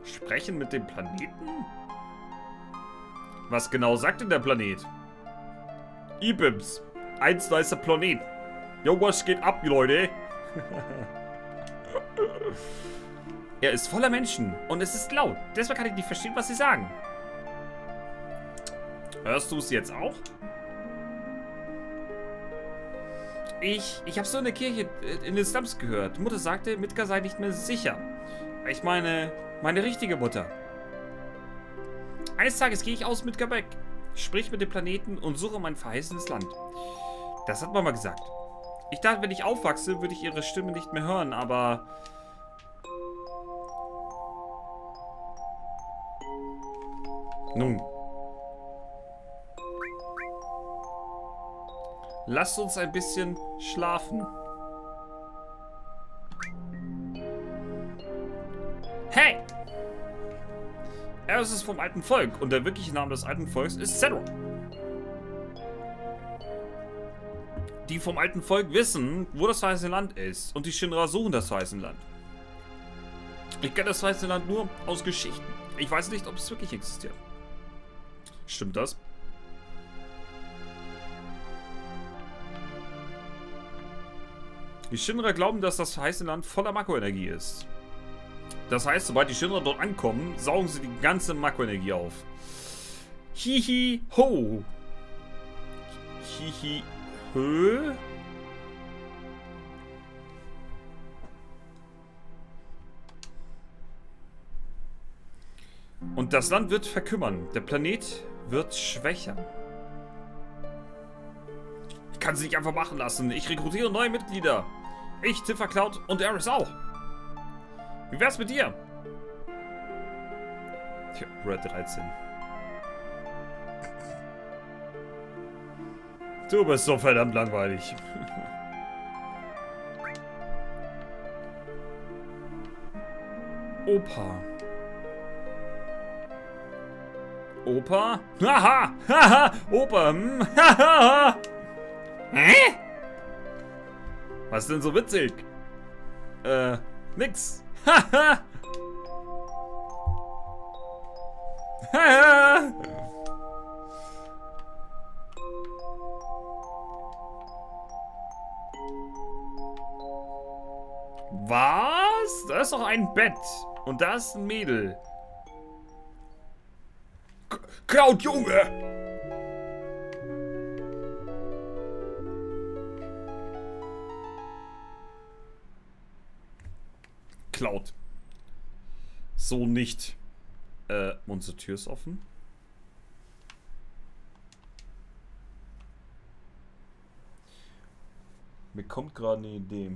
Sprechen mit dem Planeten? Was genau sagt denn der Planet? Ibims. Eins nicer Planet. Yo, was geht ab, Leute? [LAUGHS] er ist voller Menschen und es ist laut. Deshalb kann ich nicht verstehen, was sie sagen. Hörst du es jetzt auch? Ich, ich habe so in der Kirche äh, in den Slums gehört. Mutter sagte, Mitka sei nicht mehr sicher. Ich meine, meine richtige Mutter. Eines Tages gehe ich aus mit Gabek, sprich mit dem Planeten und suche mein verheißenes Land. Das hat Mama gesagt. Ich dachte, wenn ich aufwachse, würde ich ihre Stimme nicht mehr hören, aber... Nun. Lasst uns ein bisschen schlafen. Hey! Er ist vom alten Volk und der wirkliche Name des alten Volks ist Zedron. Die vom alten Volk wissen, wo das Weiße Land ist und die Shinra suchen das Weiße Land. Ich kenne das Weiße Land nur aus Geschichten. Ich weiß nicht, ob es wirklich existiert. Stimmt das? Die Shinra glauben, dass das Weiße Land voller Makroenergie ist. Das heißt, sobald die Shinra dort ankommen, saugen sie die ganze Makroenergie auf. Hihi ho. Hihi hö. Und das Land wird verkümmern. Der Planet wird schwächer. Ich kann sie nicht einfach machen lassen. Ich rekrutiere neue Mitglieder. Ich, Tiffer Cloud und Eris auch. Wie wär's mit dir? Tja, Red 13. Du bist so verdammt langweilig. [LAUGHS] Opa. Opa? Haha! Haha! Opa! hm, Haha! Hä? Was ist denn so witzig? Äh, nix. Haha! Haha! Was? Da ist doch ein Bett. Und da ist ein Mädel. Cloud, Junge! Cloud. So nicht. Äh, unsere Tür ist offen. Mir kommt gerade eine Idee.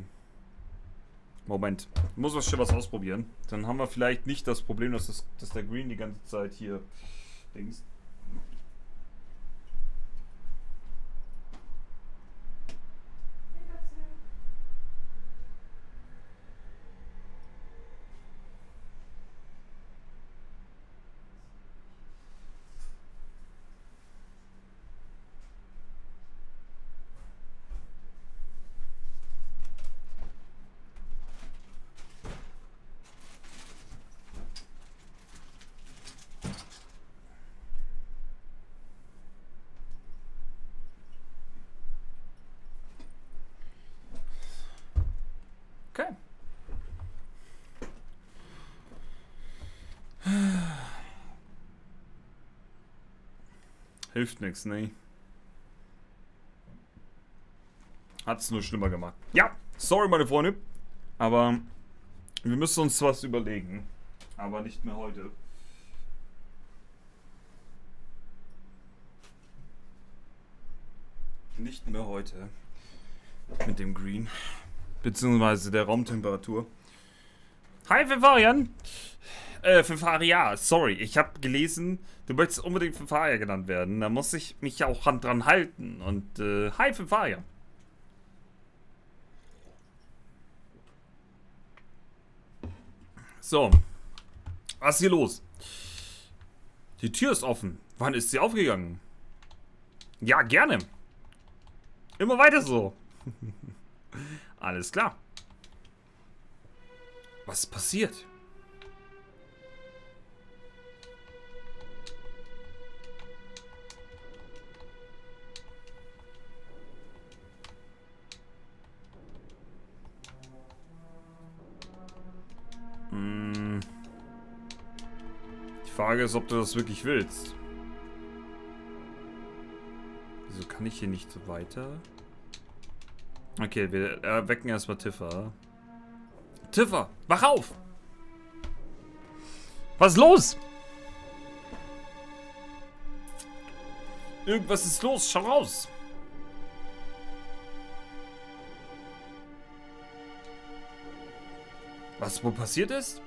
Moment. Ich muss was schon was ausprobieren. Dann haben wir vielleicht nicht das Problem, dass, das, dass der Green die ganze Zeit hier things. Hilft nichts, ne? Hat's nur schlimmer gemacht. Ja, sorry, meine Freunde. Aber wir müssen uns was überlegen. Aber nicht mehr heute. Nicht mehr heute. Mit dem Green. Beziehungsweise der Raumtemperatur. Hi, Fifarian! Äh, Fifaria, sorry. Ich habe gelesen, du möchtest unbedingt Fifaria genannt werden. Da muss ich mich ja auch dran halten. Und, äh, hi, Fifaria. So. Was ist hier los? Die Tür ist offen. Wann ist sie aufgegangen? Ja, gerne. Immer weiter so. [LAUGHS] Alles klar. Was ist passiert? Hm. Die Frage ist, ob du das wirklich willst. Wieso kann ich hier nicht weiter? Okay, wir erwecken erstmal Tiffer. Tiffer, wach auf! Was ist los? Irgendwas ist los, schau raus! Was wohl passiert ist?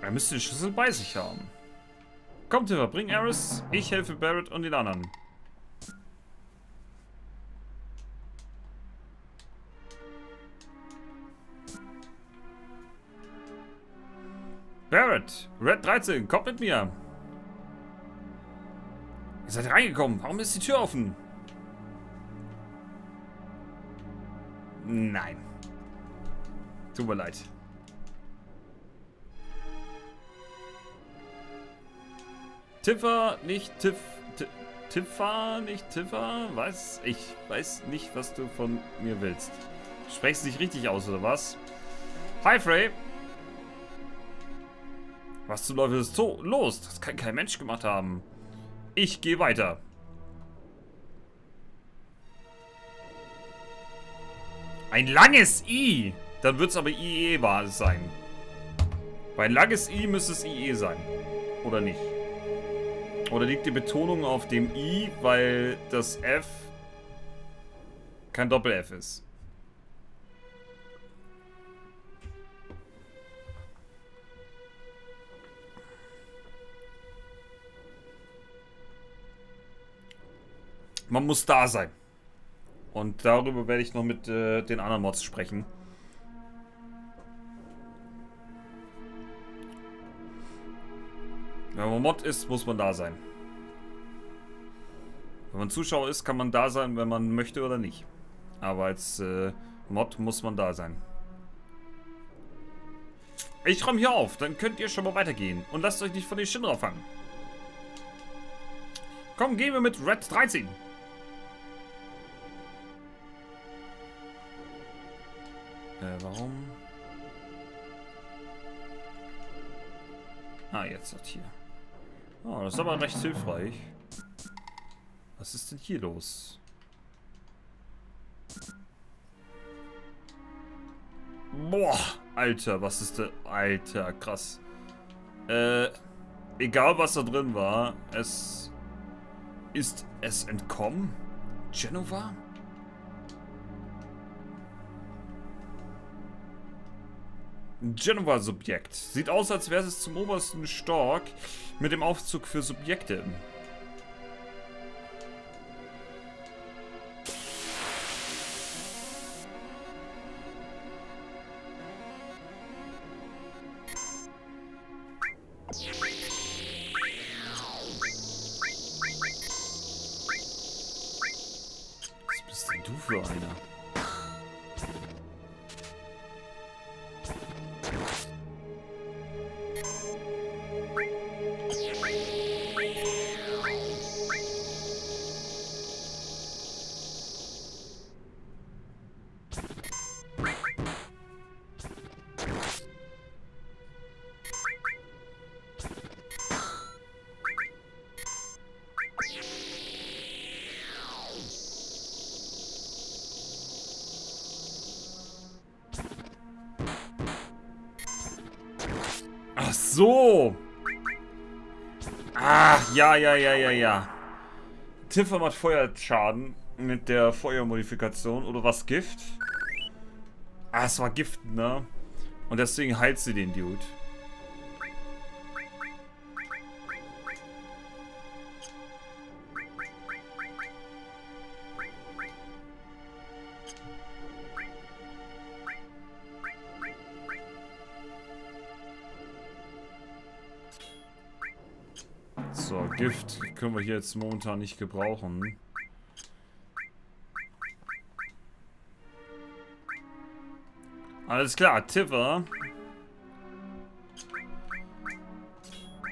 Er müsste den Schlüssel bei sich haben. Komm, Tiffer, bring Eris. Ich helfe Barrett und den anderen. Barrett, Red 13, kommt mit mir. Ihr seid reingekommen. Warum ist die Tür offen? Nein. Tut mir leid. Tiffer, nicht Tiff. Ti- Tiffer, nicht Tiffer? Was? Ich weiß nicht, was du von mir willst. Sprichst nicht richtig aus, oder was? Hi, Frey. Was zum Teufel ist so los? Das kann kein Mensch gemacht haben. Ich gehe weiter. Ein langes I. Dann wird es aber IE sein. Bei langes I müsste es IE sein. Oder nicht? Oder liegt die Betonung auf dem I, weil das F kein Doppel-F ist? Man muss da sein. Und darüber werde ich noch mit äh, den anderen Mods sprechen. Wenn man Mod ist, muss man da sein. Wenn man Zuschauer ist, kann man da sein, wenn man möchte oder nicht. Aber als äh, Mod muss man da sein. Ich räume hier auf, dann könnt ihr schon mal weitergehen. Und lasst euch nicht von den Shinra fangen. Komm, gehen wir mit Red 13. Äh, warum? Ah, jetzt hat hier. Oh, das ist aber recht hilfreich. Was ist denn hier los? Boah, Alter, was ist denn... Alter, krass. Äh, egal was da drin war, es ist es entkommen? Genova? Genova-Subjekt. Sieht aus, als wäre es zum obersten Stork mit dem Aufzug für Subjekte. Tiffer macht Feuerschaden mit der Feuermodifikation. Oder was Gift? Ah, es war Gift, ne? Und deswegen heilt sie den Dude. Können wir hier jetzt momentan nicht gebrauchen. Alles klar, Tiffer.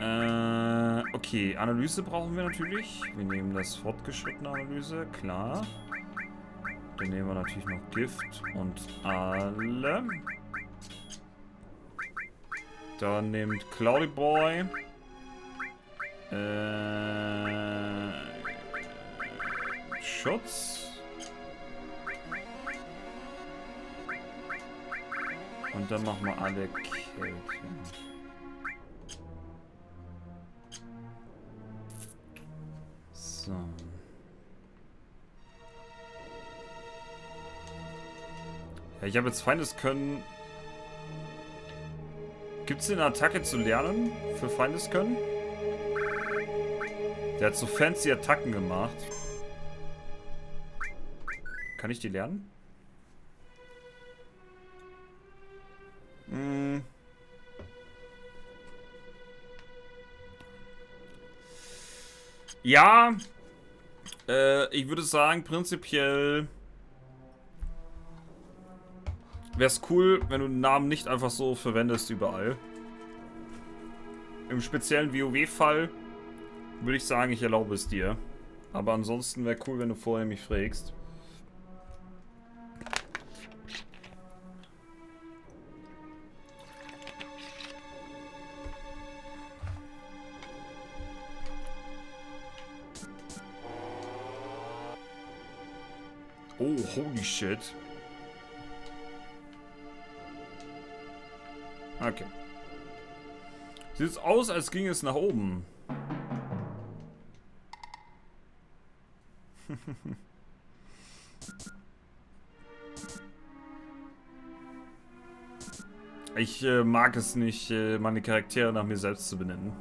Äh, okay, Analyse brauchen wir natürlich. Wir nehmen das fortgeschrittene Analyse, klar. Dann nehmen wir natürlich noch Gift und alle. Dann nimmt Cloudy Boy. Äh, Schutz. Und dann machen wir alle Kälte. So. Ja, ich habe jetzt Feindeskönnen. Gibt es eine Attacke zu lernen für Feindeskönnen? Der hat so fancy Attacken gemacht. Kann ich die lernen? Hm. Ja, äh, ich würde sagen, prinzipiell wäre es cool, wenn du den Namen nicht einfach so verwendest überall. Im speziellen WoW-Fall würde ich sagen, ich erlaube es dir. Aber ansonsten wäre cool, wenn du vorher mich fragst. Holy shit. Okay. Sieht aus, als ging es nach oben. [LAUGHS] Ich äh, mag es nicht, äh, meine Charaktere nach mir selbst zu benennen.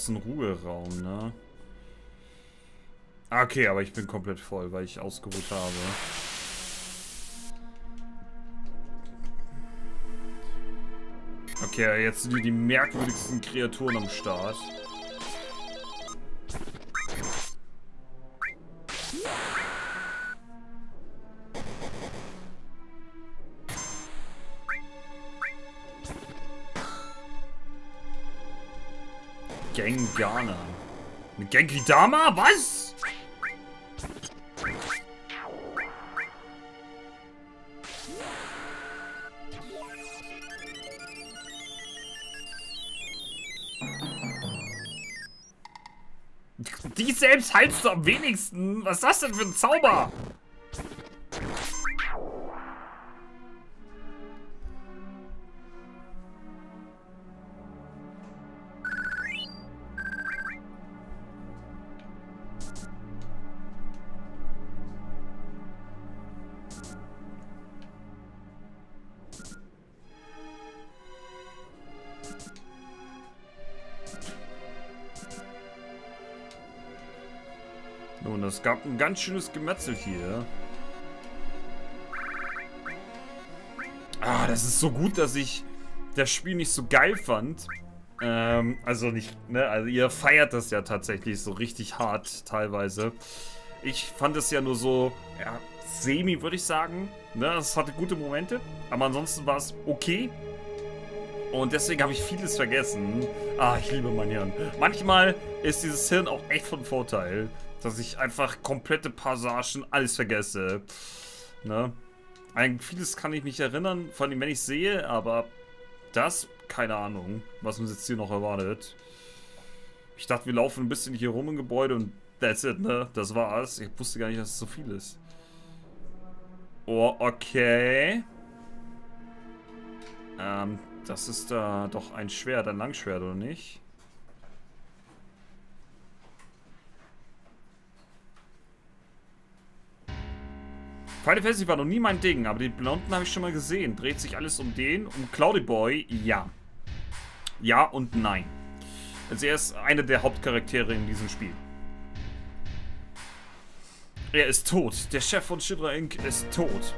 Es einen Ruheraum, ne? Ah, Okay, aber ich bin komplett voll, weil ich ausgeruht habe. Okay, jetzt sind hier die merkwürdigsten Kreaturen am Start. Gengana. Eine Genki Dama? Was? Die selbst heilst du am wenigsten. Was ist das denn für ein Zauber? Es gab ein ganz schönes Gemetzel hier. Ah, das ist so gut, dass ich das Spiel nicht so geil fand. Ähm, also nicht, ne, also ihr feiert das ja tatsächlich so richtig hart teilweise. Ich fand es ja nur so, ja, semi würde ich sagen. Ne, es hatte gute Momente, aber ansonsten war es okay. Und deswegen habe ich vieles vergessen. Ah, ich liebe mein Hirn. Manchmal ist dieses Hirn auch echt von Vorteil, dass ich einfach komplette Passagen alles vergesse. Ne? An vieles kann ich mich erinnern, vor allem wenn ich sehe, aber das, keine Ahnung, was uns jetzt hier noch erwartet. Ich dachte, wir laufen ein bisschen hier rum im Gebäude und that's it, ne? Das war's. Ich wusste gar nicht, dass es so viel ist. Oh, okay. Ähm, das ist da doch ein Schwert, ein Langschwert, oder nicht? Final Fantasy war noch nie mein Ding, aber den Blonden habe ich schon mal gesehen. Dreht sich alles um den? Um Cloudy Boy? Ja. Ja und nein. Also er ist einer der Hauptcharaktere in diesem Spiel. Er ist tot. Der Chef von Shinra Inc. ist tot.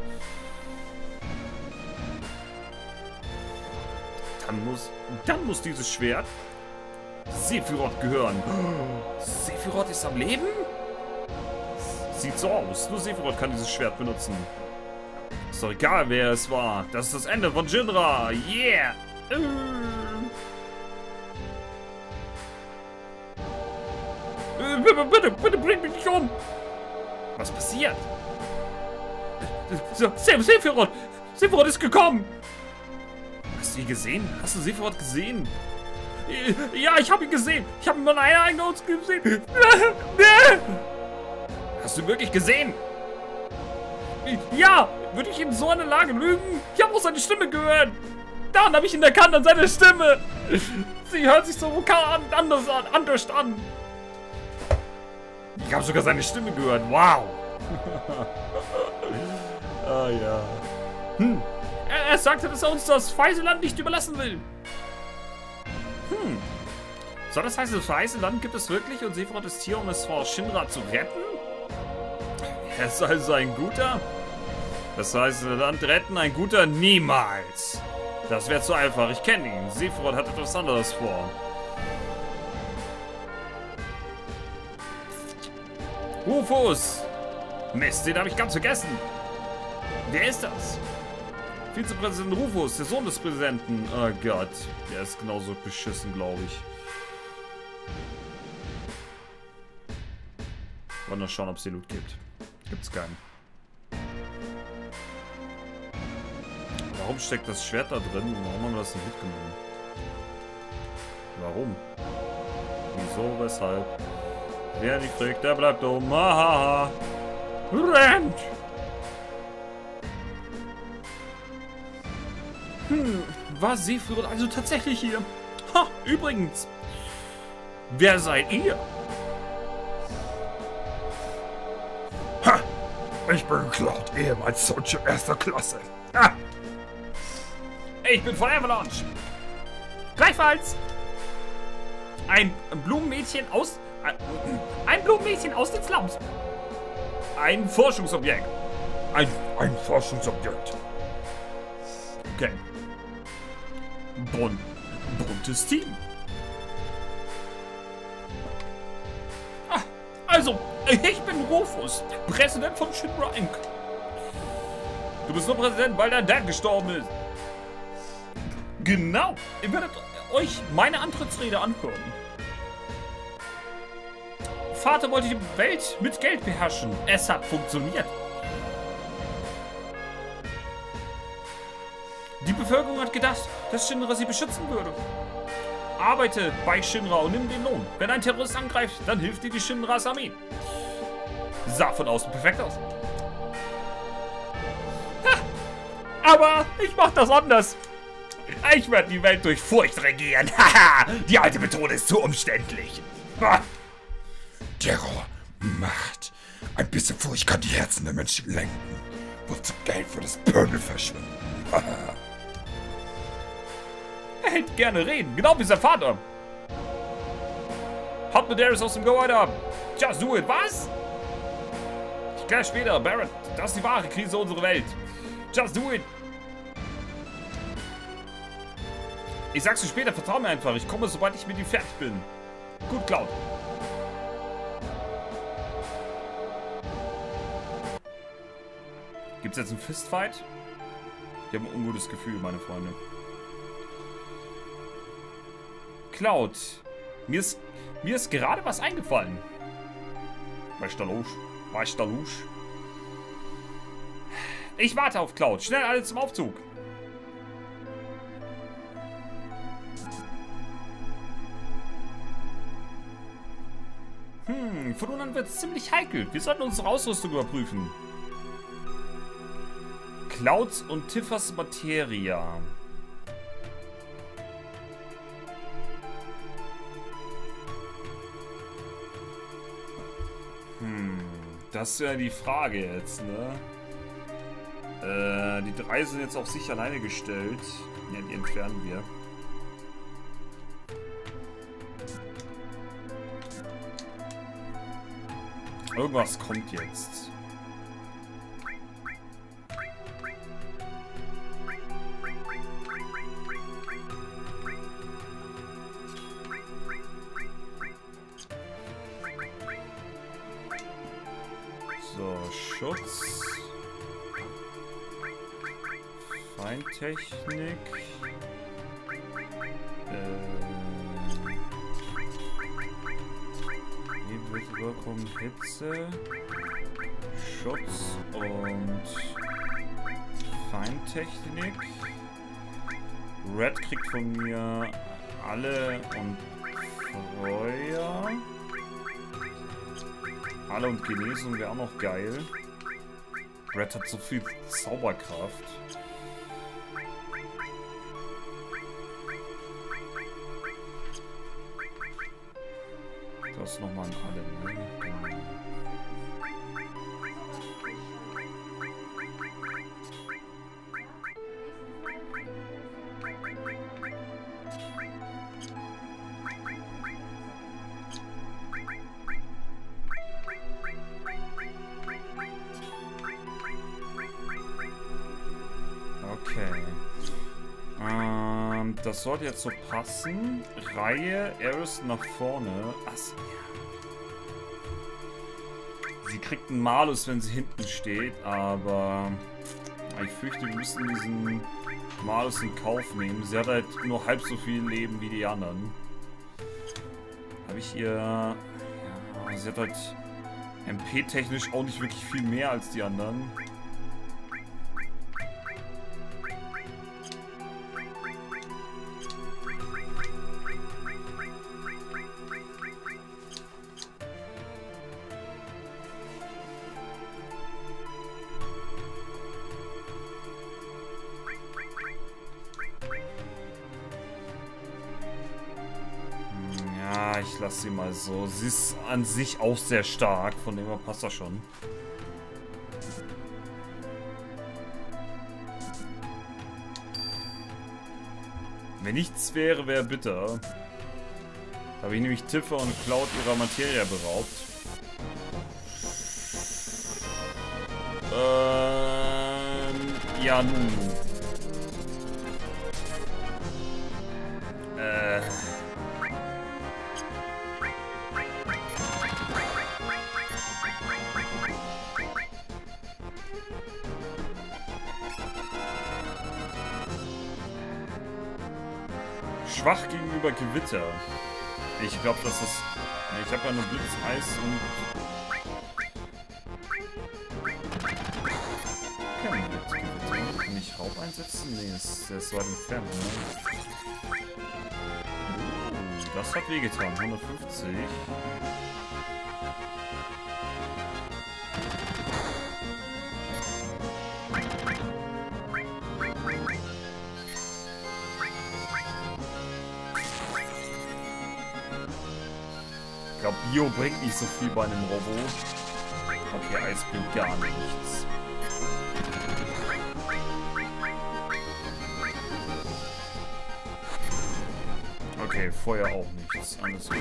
Dann muss, dann muss dieses Schwert Sephiroth gehören. [GASPS] Sephiroth ist am Leben? Sieht so aus. Nur Sephiroth kann dieses Schwert benutzen. Ist doch egal, wer es war. Das ist das Ende von Jinra. Yeah! Äh. Äh, Bitte, bitte, bitte bring mich nicht um! Was passiert? Se- Se- Sephiroth! Sephiroth ist gekommen! Hast du ihn gesehen? Hast du Sephiroth gesehen? Ja, ich habe ihn gesehen. Ich habe ihn mit einer Augen gesehen. [LAUGHS] Hast du ihn wirklich gesehen? Ja! Würde ich in so einer Lage lügen? Ich habe auch seine Stimme gehört. Dann habe ich ihn erkannt an seiner Stimme. Sie hört sich so vokal an, anders an, anders an. Ich habe sogar seine Stimme gehört. Wow. [LAUGHS] ah ja. Hm. Er, er sagte, dass er uns das Feiseland nicht überlassen will. Hm. Soll das heißen, das Feiseland gibt es wirklich und Sephiroth ist hier, um es vor Shinra zu retten? Er ist also ein guter? Das heißt, Land retten ein guter niemals. Das wäre zu einfach. Ich kenne ihn. Sephiroth hat etwas anderes vor. Rufus! Mist, den habe ich ganz vergessen. Wer ist das? Vizepräsident Rufus, der Sohn des Präsidenten. Oh Gott, der ist genauso beschissen, glaube ich. Wollen wir schauen, ob es hier Loot gibt. Gibt's keinen. Warum steckt das Schwert da drin? Warum haben wir das nicht mitgenommen? Warum? Wieso? Weshalb? Wer nicht fragt, der bleibt dumm. Hahaha. Rennt! Hm, war Sephiroth also tatsächlich hier? Ha, übrigens. Wer seid ihr? Ich bin Cloud, ehemals Soldier erster Klasse. Ha! Ich bin von Avalanche. Gleichfalls. Ein Blumenmädchen aus... Ein Blumenmädchen aus den Slums. Ein Forschungsobjekt. Ein, ein Forschungsobjekt. Okay. Bunt, buntes Team. Also, ich bin Rufus, Präsident von Shinra Inc. Du bist nur Präsident, weil dein Dad gestorben ist. Genau. Ihr werdet euch meine Antrittsrede anhören. Vater wollte die Welt mit Geld beherrschen. Es hat funktioniert. Die Bevölkerung hat gedacht, dass Shinra sie beschützen würde. Arbeite bei Shinra und nimm den Lohn. Wenn ein Terrorist angreift, dann hilft dir die Shinras Armee. Sah von außen perfekt aus. Ha, aber ich mach das anders. Ich werde die Welt durch Furcht regieren. [LAUGHS] Haha, die alte Methode ist zu umständlich. Ha. Terror, Macht. Ein bisschen Furcht kann die Herzen der Menschen lenken. Wozu Geld für das Pöbel verschwinden. [LAUGHS] Er hätte gerne reden, genau wie sein Vater. Haut mit Darius aus dem Gebäude ab. Just do it, was? Ich klär später, Barrett. Das ist die wahre Krise unserer Welt. Just do it. Ich sag's dir später, vertrau mir einfach. Ich komme, sobald ich mit ihm fertig bin. Gut, Cloud. Gibt's jetzt einen Fistfight? Ich habe ein ungutes Gefühl, meine Freunde. Cloud. Mir ist, mir ist gerade was eingefallen. Meister Lusch. Meister Lusch. Ich warte auf Cloud. Schnell alle zum Aufzug. Hm, von nun an wird es ziemlich heikel. Wir sollten unsere Ausrüstung überprüfen. Clouds und Tiffers Materia. Hm, das wäre die Frage jetzt, ne? Äh, die drei sind jetzt auf sich alleine gestellt. Ja, die entfernen wir. Irgendwas kommt jetzt. So, Schutz. Feintechnik. Äh, Hebelwirkung, Hitze. Schutz und Feintechnik. Red kriegt von mir alle und Feuer. Alle und Genesung wäre auch noch geil. Red hat so viel Zauberkraft. Das nochmal an alle, ne? Das sollte jetzt so passen. Reihe, Eris nach vorne. Ach. Sie kriegt einen Malus, wenn sie hinten steht, aber ich fürchte, wir müssen diesen Malus in Kauf nehmen. Sie hat halt nur halb so viel Leben wie die anderen. Habe ich ihr... Ja, sie hat halt MP-technisch auch nicht wirklich viel mehr als die anderen. Sie mal so. Sie ist an sich auch sehr stark, von dem her passt das schon. Wenn nichts wäre, wäre bitter. Da habe ich nämlich Tiffer und Cloud ihrer Materie beraubt. Ähm, ja nun. Gewitter. Ich glaube, das ist... Ich habe ja nur Blitz, Eis und... Kein Blitzgewitter. Kann ich Rauch einsetzen? Nee, das, das war entfernt, ne? Uh, das hat wehgetan. 150. Bio bringt nicht so viel bei einem Robo. Okay, Eis bringt gar nichts. Okay, Feuer auch nichts. Alles gut.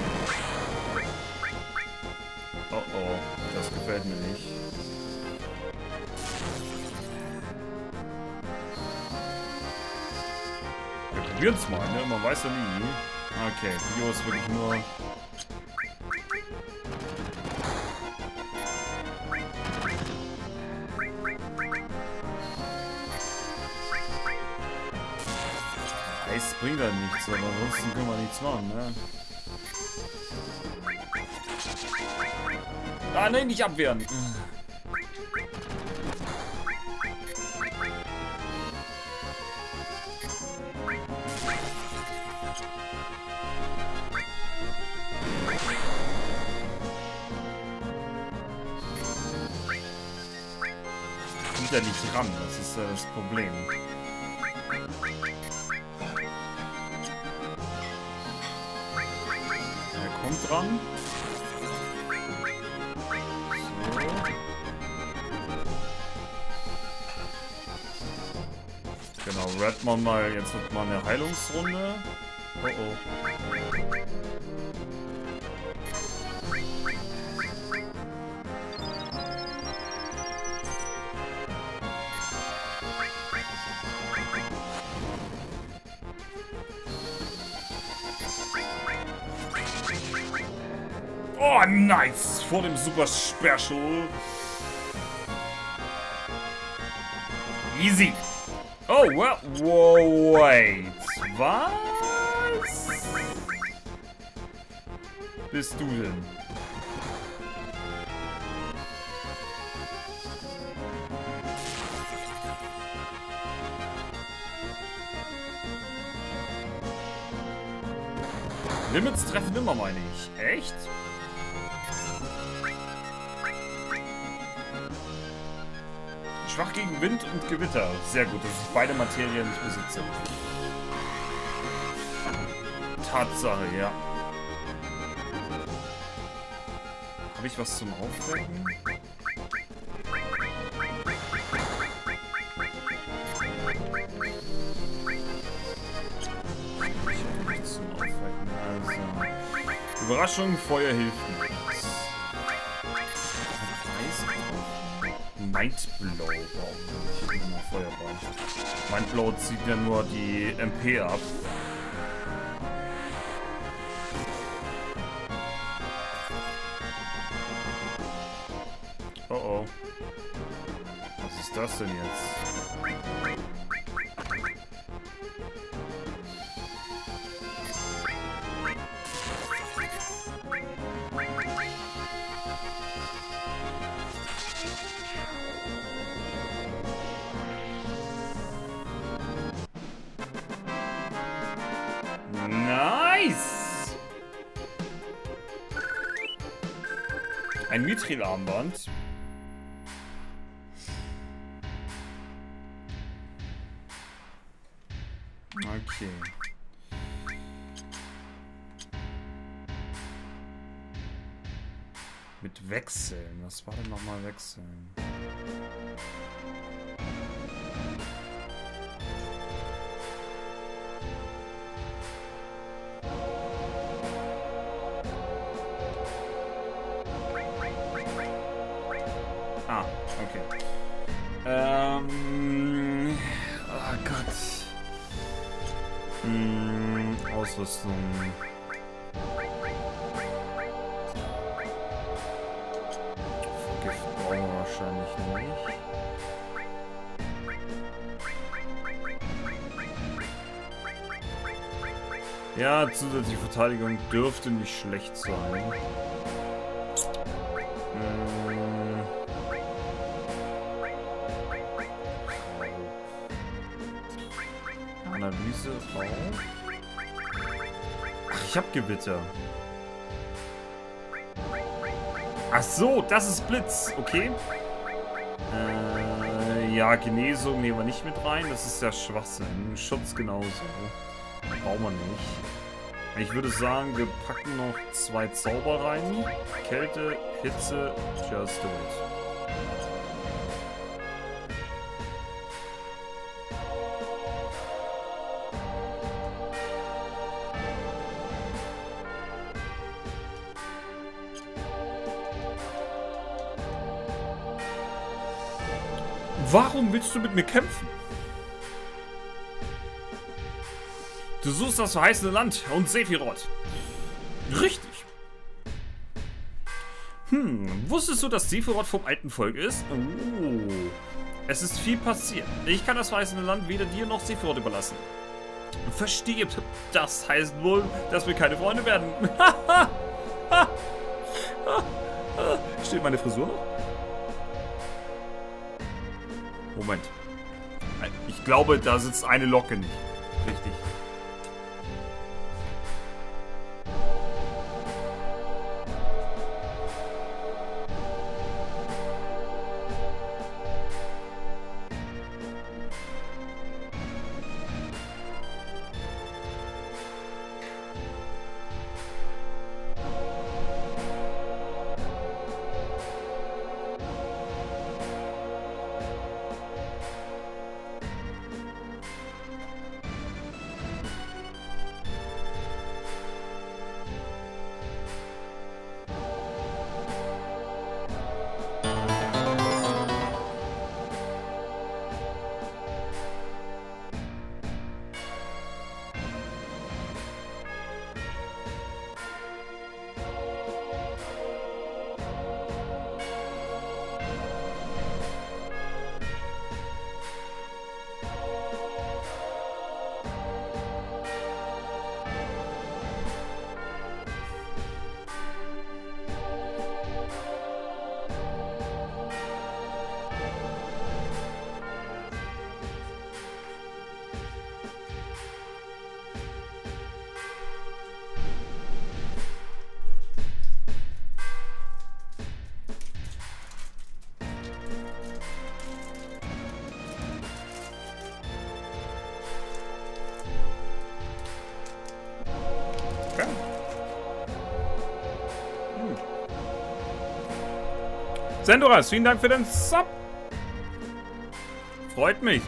Oh oh, das gefällt mir nicht. Wir probieren es mal, ne? Man weiß ja nie. Okay, Bio ist wirklich nur ansonsten können wir nichts machen, ne? Ah, nein, nicht abwehren. Kommt ja nicht ran, das ist ja das Problem. Dran. So. Genau, Redmon mal, jetzt wird mal eine Heilungsrunde. Oh oh. Nice! Vor dem Super Special. Easy. Oh, well, whoa, wait. Was? Bist du denn? Limits treffen immer, meine ich. Echt? Schwach gegen Wind und Gewitter. Sehr gut, dass ich beide Materien nicht besitze. Tatsache, ja. Habe ich was zum Aufwecken? Ich habe nichts zum Aufwecken. Also. Überraschung, Feuer hilft nichts. Mindblow brauchen wir nicht. Nur Feuerball. Mindblow zieht ja nur die MP ab. Oh oh. Was ist das denn jetzt? Wechseln. Was war denn nochmal Wechseln? Ah, okay. Ähm. Oh Gott. Hm, Ausrüstung. Wahrscheinlich nicht. Ja, zusätzliche Verteidigung dürfte nicht schlecht sein. Ähm. Analyse auf. Ach, ich hab Gewitter. Ach so, das ist Blitz. Okay. Ja, Genesung nehmen wir nicht mit rein. Das ist ja Schwachsinn. Schutz genauso. Brauchen wir nicht. Ich würde sagen, wir packen noch zwei Zauber rein. Kälte, Hitze, just do it. Willst du mit mir kämpfen? Du suchst das verheißene Land und Sephiroth. Richtig. Hm, wusstest du, dass Sephiroth vom alten Volk ist? Oh. Es ist viel passiert. Ich kann das verheißene Land weder dir noch Sephiroth überlassen. Verstehe. Das heißt wohl, dass wir keine Freunde werden. [LAUGHS] Steht meine Frisur noch? Moment. Ich glaube, da sitzt eine Locke nicht. Sendoras, vielen Dank für den Sub. Freut mich.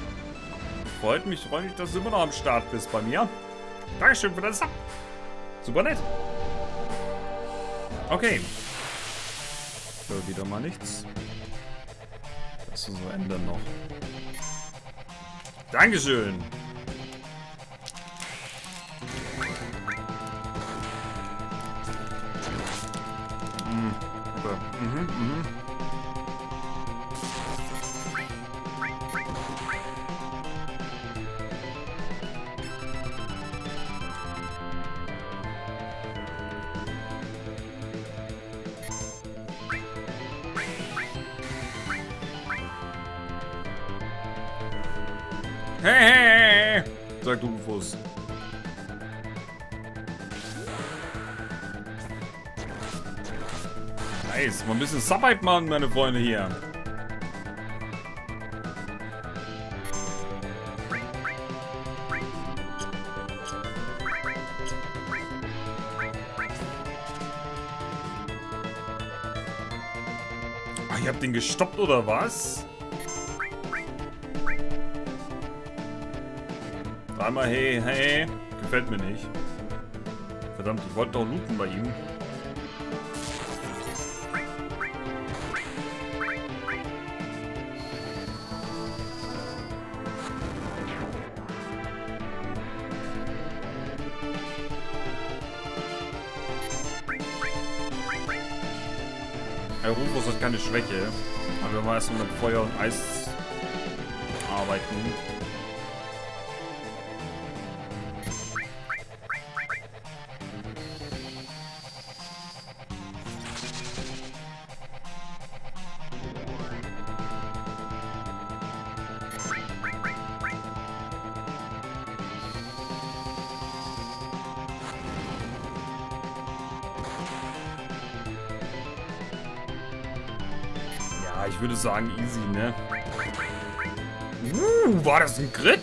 Freut mich, freut mich, dass du immer noch am Start bist bei mir. Dankeschön für den Sub. Super nett. Okay. So, wieder mal nichts. Das so ändern noch. Dankeschön. Subhype machen, meine Freunde hier. Ach, ihr habt den gestoppt oder was? Dreimal hey, hey. Gefällt mir nicht. Verdammt, ich wollte doch looten bei ihm. Keine Schwäche. Aber wir erstmal mit Feuer und Eis arbeiten. War das ein Crit?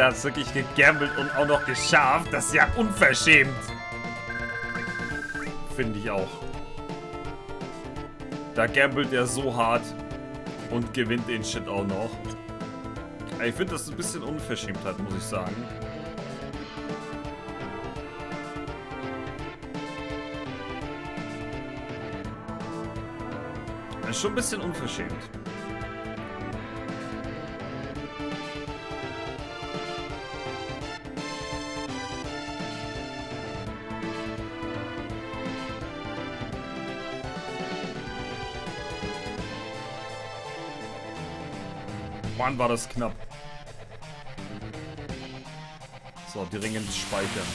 Da hat es wirklich gegambelt und auch noch geschafft. Das ist ja unverschämt. Finde ich auch. Da gambelt er so hart und gewinnt den Shit auch noch. Ich finde das ein bisschen unverschämt hat, muss ich sagen. Das ist schon ein bisschen unverschämt. Mann, war das knapp. So, dringend speichern.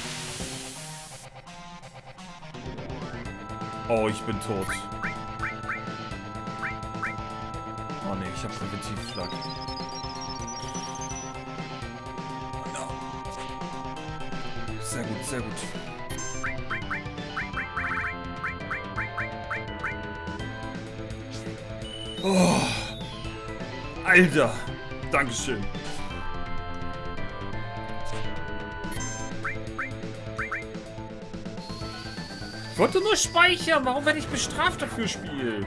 Oh, ich bin tot. Oh ne, ich hab Präventivschlag. Oh no. Sehr gut, sehr gut. Oh. Alter. Dankeschön. Ich wollte nur speichern. Warum werde ich bestraft dafür, Spiel?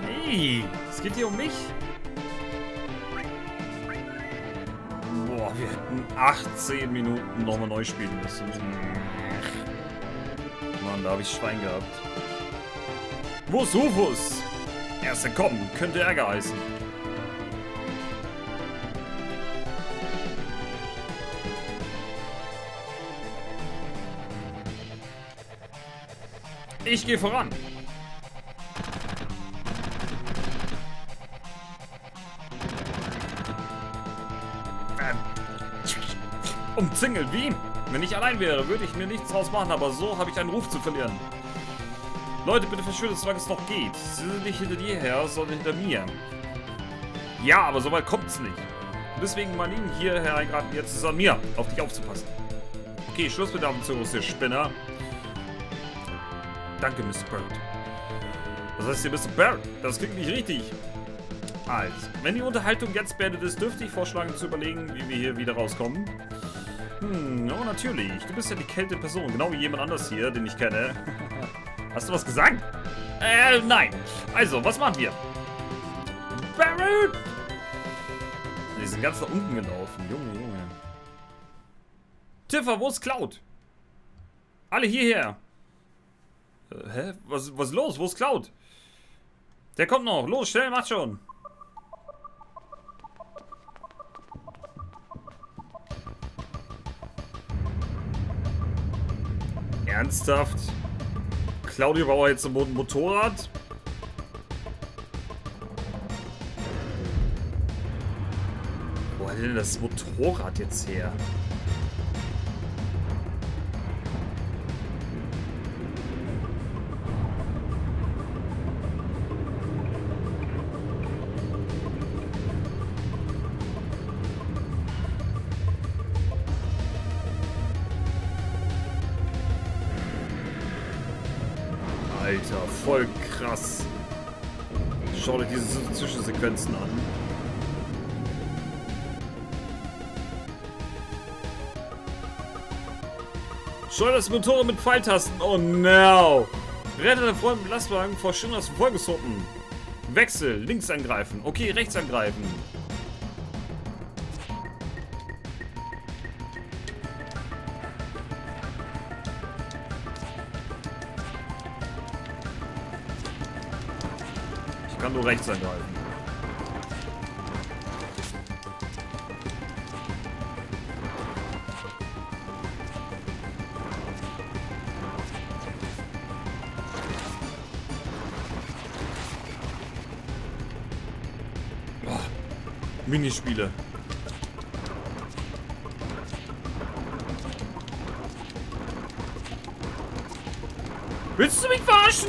Hey, es geht hier um mich. Boah, wir hätten 18 Minuten nochmal neu spielen müssen. Mann, da habe ich Schwein gehabt. Ist Rufus? Er ist entkommen. Könnte Ärger heißen. Ich gehe voran. Ähm, Umzingelt, wie? Wenn ich allein wäre, würde ich mir nichts draus machen, aber so habe ich einen Ruf zu verlieren. Leute, bitte verschwindet, solange es noch geht. Sie sind nicht hinter dir her, sondern hinter mir. Ja, aber so weit kommt's nicht. Und deswegen mal ihn hier hereingeraten, jetzt ist es an mir, auf dich aufzupassen. Okay, Schluss mit der Ambition, ihr Spinner. Danke, Mr. Bird. Was heißt hier Mr. Bird? Das klingt nicht richtig. Also, wenn die Unterhaltung jetzt beendet ist, dürfte ich vorschlagen zu überlegen, wie wir hier wieder rauskommen. Hm, oh natürlich. Du bist ja die Kälte Person, genau wie jemand anders hier, den ich kenne. [LAUGHS] Hast du was gesagt? Äh, nein. Also, was machen wir? Barrett! Die sind ganz nach unten gelaufen. Junge, Junge. Tiffer, wo ist Cloud? Alle hierher. Hä? Was, was ist los? Wo ist Cloud? Der kommt noch. Los, schnell, mach schon. Ernsthaft? Claudio Bauer jetzt ein Motorrad? Wo hat denn das Motorrad jetzt her? Zwischensequenzen an. Steuer das Motorrad mit Pfeiltasten. Oh no. Rette deinen Freund mit Lastwagen vor Schindlers Verfolgungsgruppen. Wechsel. Links angreifen. Okay, rechts angreifen. Ich kann nur rechts angreifen. Minispiele. Willst du mich verarschen?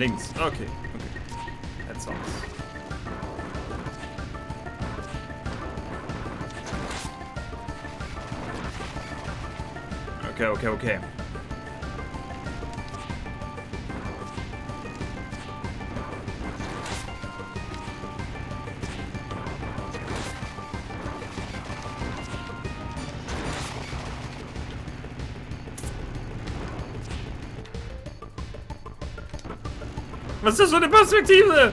Links. Okay, okay. That sounds. Okay, okay, okay. Was ist das für eine Perspektive?